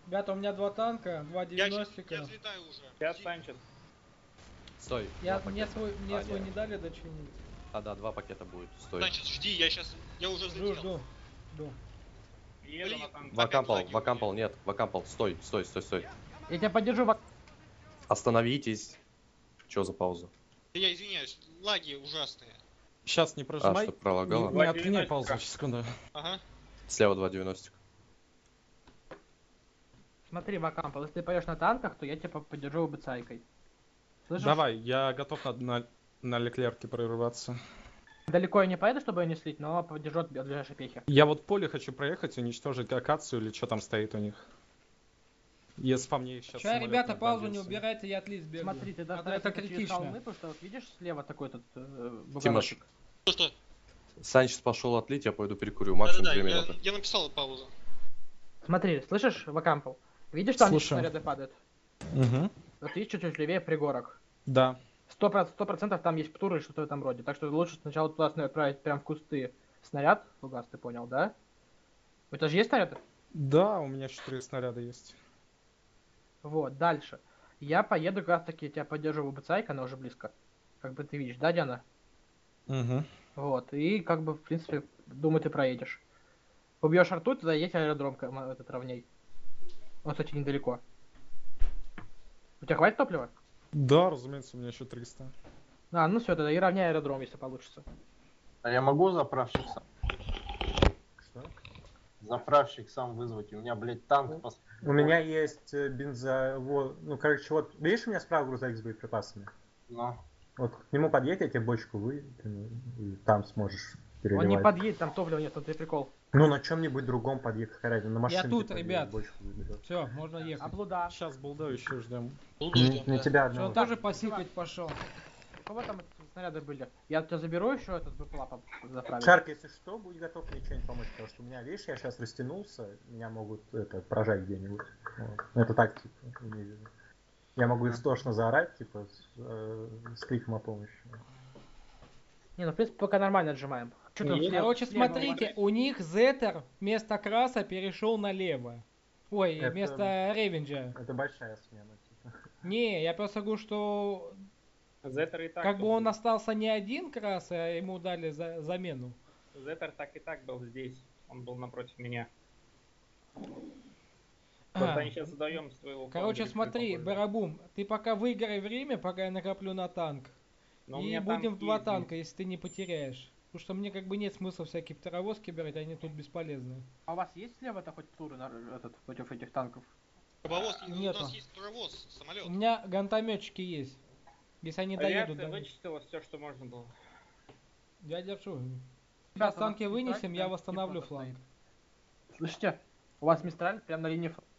Speaker 3: Ребята, у меня два танка, два
Speaker 7: Я, я
Speaker 3: девяностика.
Speaker 7: взлетаю уже.
Speaker 5: Сейчас, Санчес.
Speaker 1: Стой.
Speaker 3: Я, мне свой, мне
Speaker 1: А,
Speaker 3: свой
Speaker 1: нет.
Speaker 3: не дали дочинить.
Speaker 1: А, да, два пакета будет. Стой.
Speaker 7: Значит, жди, я сейчас. Я уже
Speaker 3: Жду,
Speaker 7: взлетел.
Speaker 3: жду, жду.
Speaker 5: Еду
Speaker 7: Блин.
Speaker 5: на танк.
Speaker 1: Вакампл,
Speaker 7: опять лаги у
Speaker 1: вакампл,
Speaker 7: меня.
Speaker 1: нет, вакампл, стой, стой, стой, стой.
Speaker 6: Я тебя поддержу, Вак-
Speaker 1: Остановитесь. Чё за пауза?
Speaker 7: Да Я извиняюсь, лаги ужасные.
Speaker 4: Сейчас не
Speaker 1: А,
Speaker 4: прожимай.
Speaker 1: что
Speaker 4: не,
Speaker 1: пролагало?
Speaker 4: не отменяй
Speaker 5: 2.90.
Speaker 4: паузу, секунду.
Speaker 7: Ага.
Speaker 1: Слева 2.90.
Speaker 6: Смотри, Вакампл, если ты пойдешь на танках, то я тебя поддержу бицайкой. Слышишь?
Speaker 4: Давай, я готов на, на, на Леклерке прорываться.
Speaker 6: Далеко я не поеду, чтобы ее не слить, но поддержу от ближайшей пехи.
Speaker 4: Я вот поле хочу проехать, уничтожить акацию или что там стоит у них. Если по мне сейчас
Speaker 3: Сейчас, ребята, паузу не убирайте, я отлист бегаю.
Speaker 6: Смотри, ты даже
Speaker 3: то это критично.
Speaker 6: холмы, потому что вот видишь слева такой тут э,
Speaker 1: Тимош.
Speaker 7: Что?
Speaker 1: Санчес пошел отлить, я пойду перекурю. Максимум
Speaker 7: Да-да-да,
Speaker 1: 2
Speaker 7: я,
Speaker 1: минуты.
Speaker 7: я написал паузу.
Speaker 6: Смотри, слышишь, Вакампл? Видишь, там
Speaker 4: Слушаю.
Speaker 6: снаряды падают?
Speaker 4: Угу.
Speaker 6: Вот видишь, чуть-чуть левее пригорок.
Speaker 4: Да.
Speaker 6: Сто проц- сто процентов там есть птур или что-то в этом роде. Так что лучше сначала туда отправить прям в кусты снаряд. Фугас, ты понял, да? У тебя же есть снаряды?
Speaker 4: Да, у меня четыре снаряда есть.
Speaker 6: Вот, дальше. Я поеду как раз таки, тебя поддержу в БЦайка, она уже близко. Как бы ты видишь, да, Диана?
Speaker 4: Угу.
Speaker 6: Вот, и как бы, в принципе, думаю, ты проедешь. Убьешь арту, тогда есть аэродром этот ровней. Он, кстати, недалеко. У тебя хватит топлива?
Speaker 4: Да, разумеется, у меня еще 300.
Speaker 6: А, ну все, тогда и равняй аэродром, если получится.
Speaker 8: А я могу заправщик сам,
Speaker 2: Что?
Speaker 8: заправщик сам вызвать? У меня, блядь, танк
Speaker 2: Ну,
Speaker 8: пос-
Speaker 2: У меня есть э, бензовоз... Ну, короче, вот, видишь, у меня справа грузовик с боеприпасами?
Speaker 8: Ну,
Speaker 2: Вот к нему подъедь, я тебе бочку и там сможешь переливать.
Speaker 6: Он не подъедет, там топлива нет, вот и прикол.
Speaker 2: Ну, на чем-нибудь другом подъехать, разница, на машине
Speaker 3: тут, ребят. Все, можно ехать.
Speaker 6: Облуда.
Speaker 4: Сейчас булда еще ждем.
Speaker 7: Буду
Speaker 2: Не,
Speaker 7: ждем,
Speaker 2: не
Speaker 7: да.
Speaker 2: тебя одного.
Speaker 3: он тоже посыпать пошел.
Speaker 6: У кого там эти снаряды были? Я тебя заберу еще этот БПЛА по- заправить.
Speaker 2: Шарк, если что, будь готов мне что-нибудь помочь, потому что у меня, видишь, я сейчас растянулся, меня могут это прожать где-нибудь. Вот. Это так, типа, виду. Я могу истошно заорать, типа, с, э, с криком о помощи.
Speaker 6: Не, ну в принципе пока нормально отжимаем. Там слева-
Speaker 3: Короче,
Speaker 6: слева
Speaker 3: смотрите, у них Зетер вместо краса перешел налево. Ой,
Speaker 2: Это-
Speaker 3: вместо Ревенджа.
Speaker 2: Это большая смена, типа.
Speaker 3: Не, я просто говорю, что
Speaker 5: Зеттер и так
Speaker 3: как бы
Speaker 5: был.
Speaker 3: он остался не один крас, а ему дали за- замену.
Speaker 5: Зеттер так и так был здесь. Он был напротив меня.
Speaker 3: А.
Speaker 5: Просто они сейчас задаем своего
Speaker 3: Короче, смотри,
Speaker 5: похоже.
Speaker 3: Барабум, ты пока выиграй время, пока я накоплю на танк.
Speaker 5: Но у
Speaker 3: и
Speaker 5: меня
Speaker 3: будем
Speaker 5: танк
Speaker 3: два
Speaker 5: есть
Speaker 3: танка, если ты не потеряешь. Потому что мне как бы нет смысла всякие второвозки брать, они тут бесполезны.
Speaker 6: А у вас есть слева-то хоть туры на, этот, против этих танков?
Speaker 7: Рыбовоз, у
Speaker 3: Нету.
Speaker 7: нас есть паровоз, самолет.
Speaker 3: У меня гантометчики есть. Если они доедут,
Speaker 5: Авиация
Speaker 3: да.
Speaker 5: вычистила все, что можно было.
Speaker 3: Я держу. Сейчас
Speaker 6: у
Speaker 3: танки
Speaker 6: Мистраль
Speaker 3: вынесем, я восстановлю
Speaker 6: неплохо
Speaker 3: фланг.
Speaker 6: стоит. Слышите? У вас Мистраль прям на линии фронта.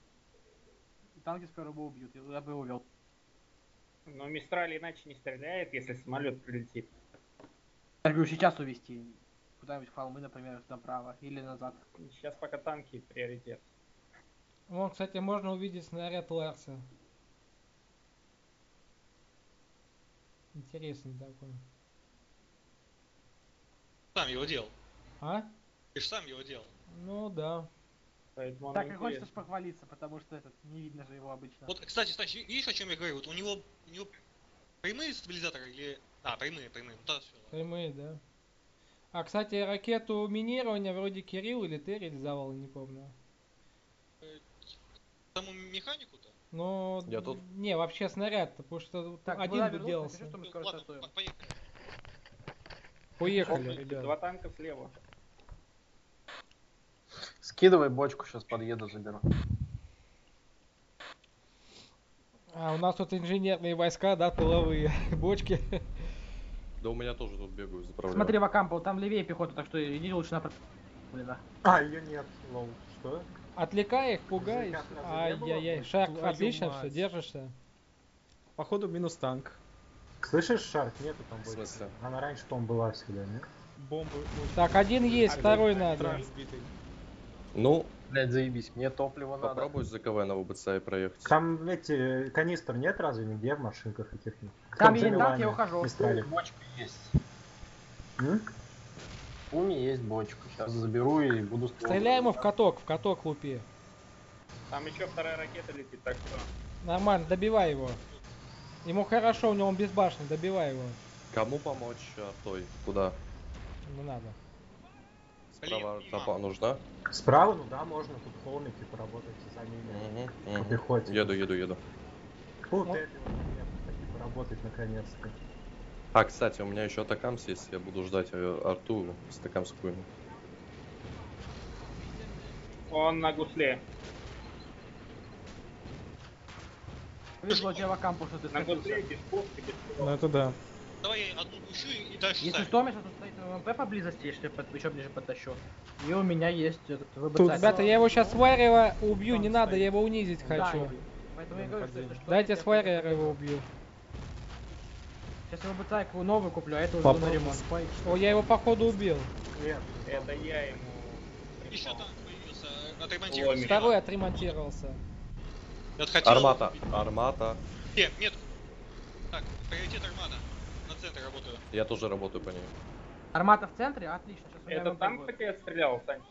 Speaker 6: И танки скоро бы убьют, я бы увел.
Speaker 5: Но Мистраль иначе не стреляет, если самолет прилетит.
Speaker 6: Я говорю, сейчас увести. Куда-нибудь холмы, например, направо или назад.
Speaker 5: Сейчас пока танки приоритет.
Speaker 3: Вон, кстати, можно увидеть снаряд Ларса. Интересный такой.
Speaker 7: Сам его делал.
Speaker 3: А?
Speaker 7: Ты же сам его делал.
Speaker 3: Ну да.
Speaker 5: Поэтому
Speaker 6: так и хочется похвалиться, потому что этот не видно же его обычно.
Speaker 7: Вот, кстати, Стас, видишь, о чем я говорю? Вот у него, у него прямые стабилизаторы или... А, прямые, прямые. Да, ладно.
Speaker 3: Прямые, да. А, кстати, ракету минирования вроде Кирилл или ты реализовал, не помню.
Speaker 7: Саму механику-то?
Speaker 3: Ну,
Speaker 1: Я тут.
Speaker 3: не, вообще снаряд, потому что
Speaker 6: Так,
Speaker 3: один бы делался.
Speaker 6: Хочу,
Speaker 7: Ну, ладно, поехали.
Speaker 3: Поехали,
Speaker 5: Два
Speaker 3: ребят.
Speaker 5: танка слева.
Speaker 8: Скидывай бочку, сейчас подъеду, заберу.
Speaker 3: А, у нас тут инженерные войска, да, тыловые [laughs] бочки.
Speaker 1: Да у меня тоже тут бегают, заправляю.
Speaker 6: Смотри, Вакампл, там левее пехота, так что иди лучше на... Блин, да.
Speaker 2: А, ее нет, лол. Что?
Speaker 3: Отвлекай их, пугай? Ай-яй-яй. Шарк,
Speaker 4: Твою
Speaker 3: отлично
Speaker 4: мать.
Speaker 3: все, держишься.
Speaker 4: Походу минус танк.
Speaker 2: Слышишь, Шарк? Нету там больше. Она раньше, по-моему, была всегда, нет?
Speaker 4: Бомбы
Speaker 3: Так, один есть,
Speaker 4: А,
Speaker 3: второй надо.
Speaker 4: трак сбитый.
Speaker 1: Ну,
Speaker 8: Блять, заебись, мне топливо надо.
Speaker 1: попробуй за КВ на ВБЦ проехать.
Speaker 2: Там эти канистр нет разве нигде в машинках и? В
Speaker 6: Там
Speaker 2: же
Speaker 6: есть танк, я ухожу.
Speaker 8: Бочка есть.
Speaker 2: М?
Speaker 8: В Уме есть бочка. Сейчас заберу и буду стрелять.
Speaker 3: Стреляй ему в каток, в каток лупи.
Speaker 5: Там еще вторая ракета летит, так что...
Speaker 3: Нормально, добивай его. Ему хорошо, у него он безбашенный, добивай его.
Speaker 1: Кому помочь а, той? Куда?
Speaker 3: Не надо.
Speaker 1: Справа топа нужна?
Speaker 2: Справа, ну да, можно тут холмики поработать за ними.
Speaker 1: Угу,
Speaker 2: пехоте.
Speaker 1: Еду, еду, еду.
Speaker 2: Вот
Speaker 3: Ну.
Speaker 2: таки поработать наконец-то.
Speaker 1: А, кстати, у меня еще атакамс есть, я буду ждать э, арту с атакамскую.
Speaker 5: Он на гусле.
Speaker 6: Повезло тебе Вакампл, что ты
Speaker 5: На гусле без пушки, без.
Speaker 4: Ну это да.
Speaker 7: Давай я одну пущу и дальше
Speaker 6: Если что, у меня тут стоит МП поблизости, если под- еще ближе подтащу. И у меня есть этот ВБЦ.
Speaker 4: Тут,
Speaker 3: Ребята, я его сейчас сварила убью, не надо, я его унизить хочу.
Speaker 6: Поэтому я говорю, что если что...
Speaker 3: Дайте
Speaker 6: я
Speaker 3: сварера его убью.
Speaker 6: Сейчас я ВБЦ новый куплю, а это уже на ремонт.
Speaker 4: спайк.
Speaker 3: О, я его походу убил.
Speaker 2: Нет,
Speaker 5: Это я ему...
Speaker 7: Еще танк появился,
Speaker 5: Ломик.
Speaker 7: отремонтировался.
Speaker 3: Второй отремонтировался.
Speaker 7: Я
Speaker 1: Армата, армата.
Speaker 7: Где? Метку. Так, приоритет армата. Центре работаю.
Speaker 1: Я тоже работаю по ней.
Speaker 6: Армата в центре? Отлично, сейчас
Speaker 5: Это танк по тебе отстрелял, Сань?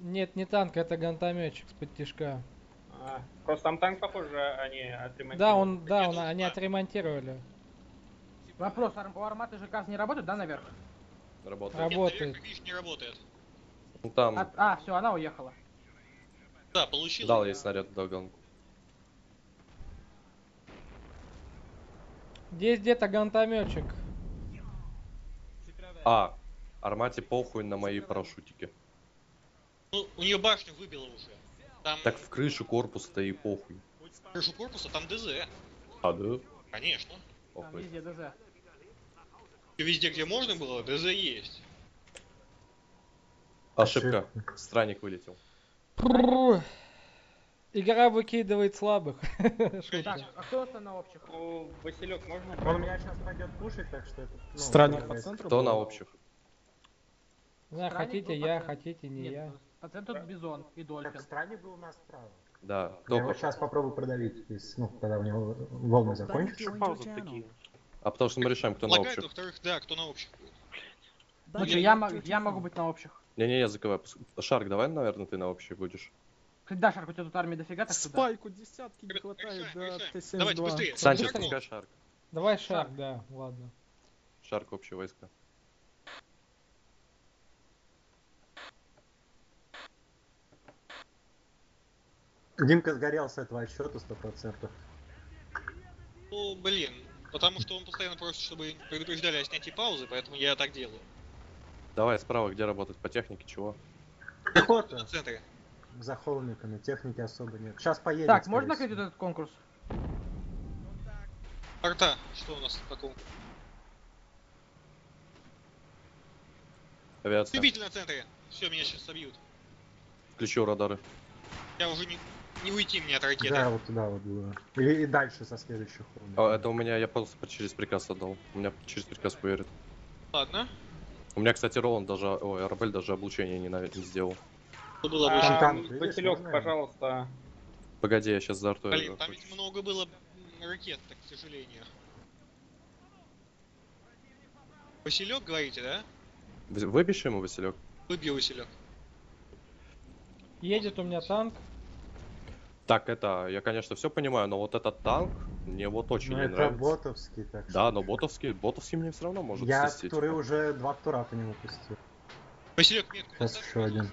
Speaker 3: Нет, не танк, это гранатометчик с подтяжка.
Speaker 5: А, просто там танк, похоже, они отремонтировали.
Speaker 3: Да, он, да,
Speaker 7: Я
Speaker 3: он, они
Speaker 7: знаю.
Speaker 3: отремонтировали.
Speaker 6: Вопрос, ар- у арматы же газ не работает, да, наверх?
Speaker 1: Работает.
Speaker 3: Раб-
Speaker 7: Нет,
Speaker 3: Работает.
Speaker 7: наверх, видишь, не работает.
Speaker 1: Там
Speaker 6: А, а, все, она уехала.
Speaker 7: Да, получил.
Speaker 1: дал ей снаряд догонку.
Speaker 3: Здесь где-то гранатометчик.
Speaker 1: А, армате похуй на мои парашютики.
Speaker 7: Ну, у нее башню выбило уже. Там
Speaker 1: Так в крыше корпуса-то и похуй.
Speaker 7: крышу корпуса, там ДЗ.
Speaker 1: А, да?
Speaker 7: Конечно.
Speaker 6: Там
Speaker 1: Похуй.
Speaker 6: везде ДЗ.
Speaker 7: И везде, где можно было, ДЗ есть.
Speaker 1: Ошибка. Странник вылетел.
Speaker 3: Прррр. Игра выкидывает слабых. [laughs]
Speaker 6: Так, а кто там на общих?
Speaker 5: О, Василек, можно?
Speaker 2: Он меня сейчас пойдет пушить, так что это... ну,
Speaker 4: Странник по центру
Speaker 1: Кто
Speaker 4: был?
Speaker 1: на общих?
Speaker 3: Да, хотите я, хотите не
Speaker 6: Нет,
Speaker 3: я.
Speaker 6: по центру Бизон и Дольфин.
Speaker 2: Так, странник был у нас справа.
Speaker 1: Да.
Speaker 2: Я его сейчас попробую продавить, если, ну, когда у него волны закончатся.
Speaker 1: А потому что мы решаем, кто на
Speaker 7: Лагает,
Speaker 1: общих.
Speaker 7: во-вторых, да, кто на общих.
Speaker 6: Ну
Speaker 9: Buddy
Speaker 6: что, я, я могу быть на общих.
Speaker 1: Не-не, я ЗКВ. Шарк, давай, наверное, ты на общих будешь.
Speaker 6: Кстати, да, Шарк, у тебя тут армии дофига, так да.
Speaker 4: Спайку десятки не хватает
Speaker 7: решаем.
Speaker 4: Т-72.
Speaker 7: Давайте быстрее.
Speaker 1: Санчес,
Speaker 7: Шарк.
Speaker 1: Шарк.
Speaker 3: Давай шаг, да, ладно.
Speaker 1: Шарк общие войска.
Speaker 2: Димка сгорел с этого отсчета 100%.
Speaker 7: Ну, блин. Потому что он постоянно просит, чтобы предупреждали о снятии паузы, поэтому я так делаю.
Speaker 1: Давай справа, где работать? По технике чего?
Speaker 7: На
Speaker 2: Пехота
Speaker 7: центре.
Speaker 2: За холмиками, техники особо нет. Сейчас поедем.
Speaker 6: Так, можно
Speaker 2: всего.
Speaker 6: этот конкурс?
Speaker 7: Арта, что у нас такого?
Speaker 1: Авиация.
Speaker 7: Любитель на центре. Все, меня сейчас собьют.
Speaker 1: Включил радары.
Speaker 7: Я уже не, не уйти мне от ракеты.
Speaker 2: Да, вот туда вот было. И, и дальше со следующих холмиков.
Speaker 1: А, это у меня, я просто через приказ отдал. У меня через приказ поверит.
Speaker 7: Ладно.
Speaker 1: У меня, кстати, Роланд даже, ой, Арабель даже облучение не, не сделал.
Speaker 7: Что было
Speaker 5: А,
Speaker 7: выше?
Speaker 2: Там можно?
Speaker 5: пожалуйста.
Speaker 1: Погоди, я сейчас за артой.
Speaker 7: Блин, там ведь много было ракет, так, к сожалению. Василек, говорите, да?
Speaker 1: Вы- Выбежь ему, Василек.
Speaker 7: Выбил Василек.
Speaker 3: Едет у меня танк.
Speaker 1: Так, это, я, конечно, все понимаю, но вот этот танк мне вот очень
Speaker 2: Ну,
Speaker 1: не
Speaker 2: это
Speaker 1: нравится.
Speaker 2: ботовский, так что...
Speaker 1: Да, но ботовский, ботовский мне все равно может
Speaker 2: Я
Speaker 1: снести,
Speaker 2: туры уже два тура по нему пустил.
Speaker 7: Василек, метку
Speaker 2: Сейчас еще один.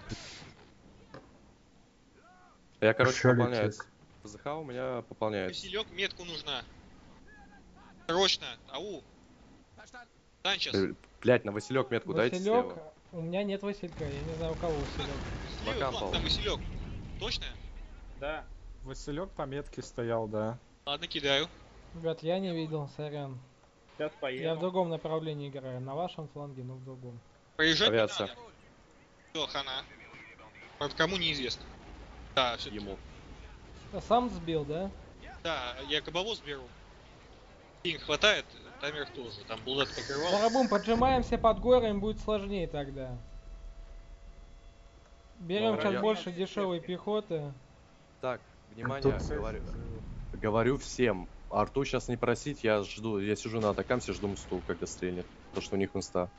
Speaker 1: Я, короче,
Speaker 2: Ещё
Speaker 1: пополняю. ПЗХ у меня пополняется.
Speaker 7: Василек, метку нужна. Срочно. Ау. Санчес.
Speaker 1: Э, Блять, на Василек метку дайте
Speaker 3: Василек,
Speaker 1: слева.
Speaker 3: у меня нет Василька, я не знаю у кого Василек.
Speaker 1: Пал.
Speaker 7: там Василек. Точно?
Speaker 5: Да.
Speaker 4: Василек по метке стоял, да.
Speaker 7: Ладно, кидаю.
Speaker 3: Ребят, я не видел, сорян.
Speaker 5: Сейчас
Speaker 3: Я в
Speaker 5: поеду.
Speaker 3: другом направлении играю, на вашем фланге, но в другом.
Speaker 7: Проезжать не
Speaker 1: Авиация.
Speaker 7: надо. Всё, хана. Правда, кому неизвестно. Да, все
Speaker 1: Ему.
Speaker 3: А сам сбил, да?
Speaker 7: Да, я кабовоз беру. Денег хватает, таймер тоже. Там Булат покрывал.
Speaker 3: Барабум, поджимаемся под горы, им будет сложнее тогда. Берем сейчас
Speaker 1: я-
Speaker 3: больше дешевой пехоты.
Speaker 1: Так, внимание,
Speaker 2: Тут
Speaker 1: говорю, говорю всем. Арту сейчас не просить, я жду, я сижу на атакамсе, жду мсту, когда стрельнет. То, что у них инста.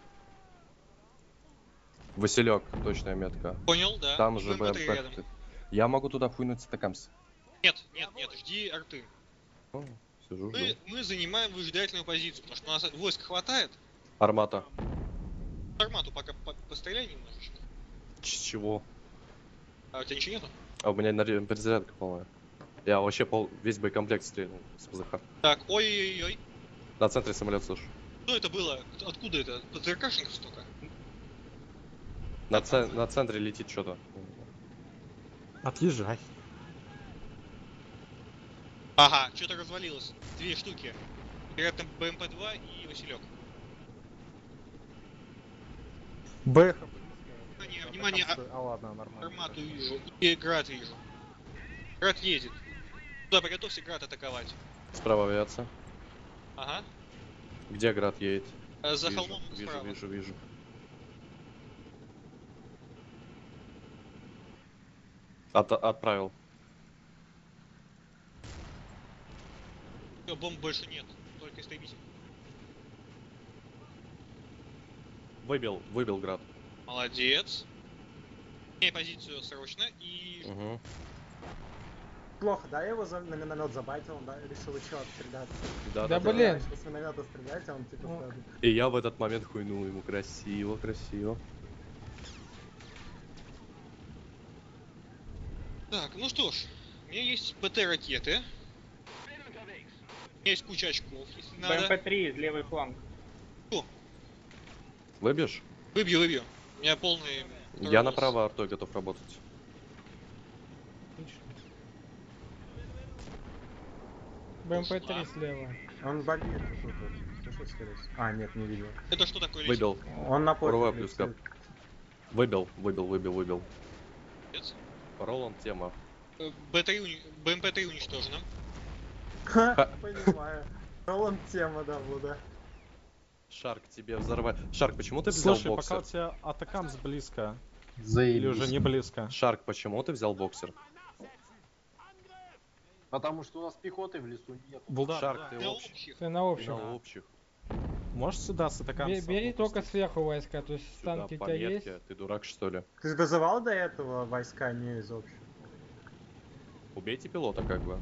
Speaker 1: Василек, точная метка.
Speaker 7: Понял, да.
Speaker 1: Там же
Speaker 7: БМП-3
Speaker 1: БМП. Я могу туда хуйнуть с атакамса.
Speaker 7: Нет, нет, нет, жди арты.
Speaker 1: Ну, сижу, жду.
Speaker 7: Мы, мы занимаем выжидательную позицию, потому что у нас войск хватает.
Speaker 1: Армата.
Speaker 7: Армату пока по- постреляй немножечко.
Speaker 1: Ч- чего?
Speaker 7: А у тебя ничего нету?
Speaker 1: А у меня на ре- перезарядка полная. Я вообще пол, весь боекомплект стрельнул с ПЗХ.
Speaker 7: Так, ой-ой-ой.
Speaker 1: На центре самолет слышу.
Speaker 7: Что это было? Откуда это? ПТРКшников столько?
Speaker 1: На, це- на центре летит что-то.
Speaker 4: Отъезжай.
Speaker 7: Ага, что-то развалилось. Две штуки. Вероятно, БМП-2 и Василек.
Speaker 4: Бэха.
Speaker 7: Внимание, внимание, а-
Speaker 4: А ладно, нормально.
Speaker 7: армату вижу. И Град вижу. Град едет. Туда приготовься Град атаковать.
Speaker 1: Справа авиация.
Speaker 7: Ага.
Speaker 1: Где град едет?
Speaker 7: А За
Speaker 1: вижу,
Speaker 7: холмом
Speaker 1: вижу,
Speaker 7: справа.
Speaker 1: вижу, вижу. От- отправил.
Speaker 7: Бомб больше нет. Только истребитель.
Speaker 1: Выбил, выбил град.
Speaker 7: Молодец. Меняй позицию срочно и...
Speaker 1: Угу.
Speaker 2: Плохо, да, я его за, на миномет забайтил, он да, решил еще отстрелять.
Speaker 1: Да,
Speaker 3: Да
Speaker 1: да, да.
Speaker 3: блин.
Speaker 2: С миномета стрелять, а он типа
Speaker 3: Ну.
Speaker 1: И я в этот момент хуйнул ему красиво, красиво.
Speaker 7: Ну что ж. У меня есть ПТ-ракеты. У меня есть куча очков, если надо.
Speaker 5: БМП-3, левый фланг.
Speaker 1: Выбьешь?
Speaker 7: Выбью, выбью. У меня полный...
Speaker 1: Я
Speaker 7: тормоз.
Speaker 1: направо артой готов работать.
Speaker 3: Отлично. БМП-3 слева.
Speaker 2: Он болит? А, нет, не видел.
Speaker 7: Это что такое?
Speaker 1: Выбил.
Speaker 2: Он на поле.
Speaker 1: Плюс кап. Выбил, выбил, выбил, выбил. Роланд тема.
Speaker 7: Э, Б3 уни- БМП-3 уничтожено.
Speaker 2: Ха, понимаю. Роланд тема, да, да.
Speaker 1: Шарк тебе взорвать. Шарк, почему ты взял
Speaker 4: Слушай, пока
Speaker 1: боксер?
Speaker 4: у тебя атакамс близко. Или
Speaker 8: Заебись.
Speaker 4: уже не близко.
Speaker 1: Шарк, почему ты взял боксер?
Speaker 8: Потому что у нас пехоты в лесу нет.
Speaker 4: Булдар,
Speaker 1: Шарк, ты
Speaker 7: Для
Speaker 1: общий.
Speaker 7: общих.
Speaker 3: Ты на общем.
Speaker 1: На общих.
Speaker 4: можешь сюда с атакамсом?
Speaker 3: Бери только
Speaker 4: попустить?
Speaker 3: сверху войска, то есть
Speaker 1: Сюда,
Speaker 3: танки у тебя есть.
Speaker 1: Ты дурак, что ли?
Speaker 2: Ты вызывал до этого войска не из общих?
Speaker 1: Убейте пилота, как бы.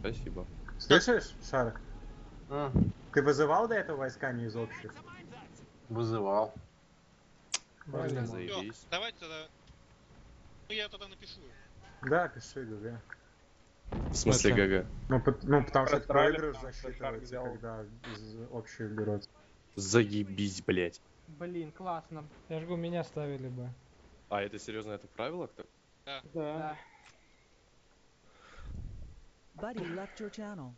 Speaker 1: Спасибо.
Speaker 2: Слышишь, Шарк?
Speaker 8: М,
Speaker 2: Ты вызывал до этого войска не из общих?
Speaker 8: Вызывал.
Speaker 3: Блин.
Speaker 1: Заебись.
Speaker 7: давайте тогда... Ну я тогда напишу.
Speaker 2: Да, пиши, ГГ.
Speaker 1: В смысле ГГ?
Speaker 2: Ну, пот- ну, потому что проигрыш засчитывается, когда из общих берется.
Speaker 1: Заебись, блять.
Speaker 6: Блин, классно.
Speaker 3: Я жгу, меня ставили бы.
Speaker 1: А это серьезно, это в правилах так?
Speaker 6: Да.
Speaker 9: Buddy left your channel.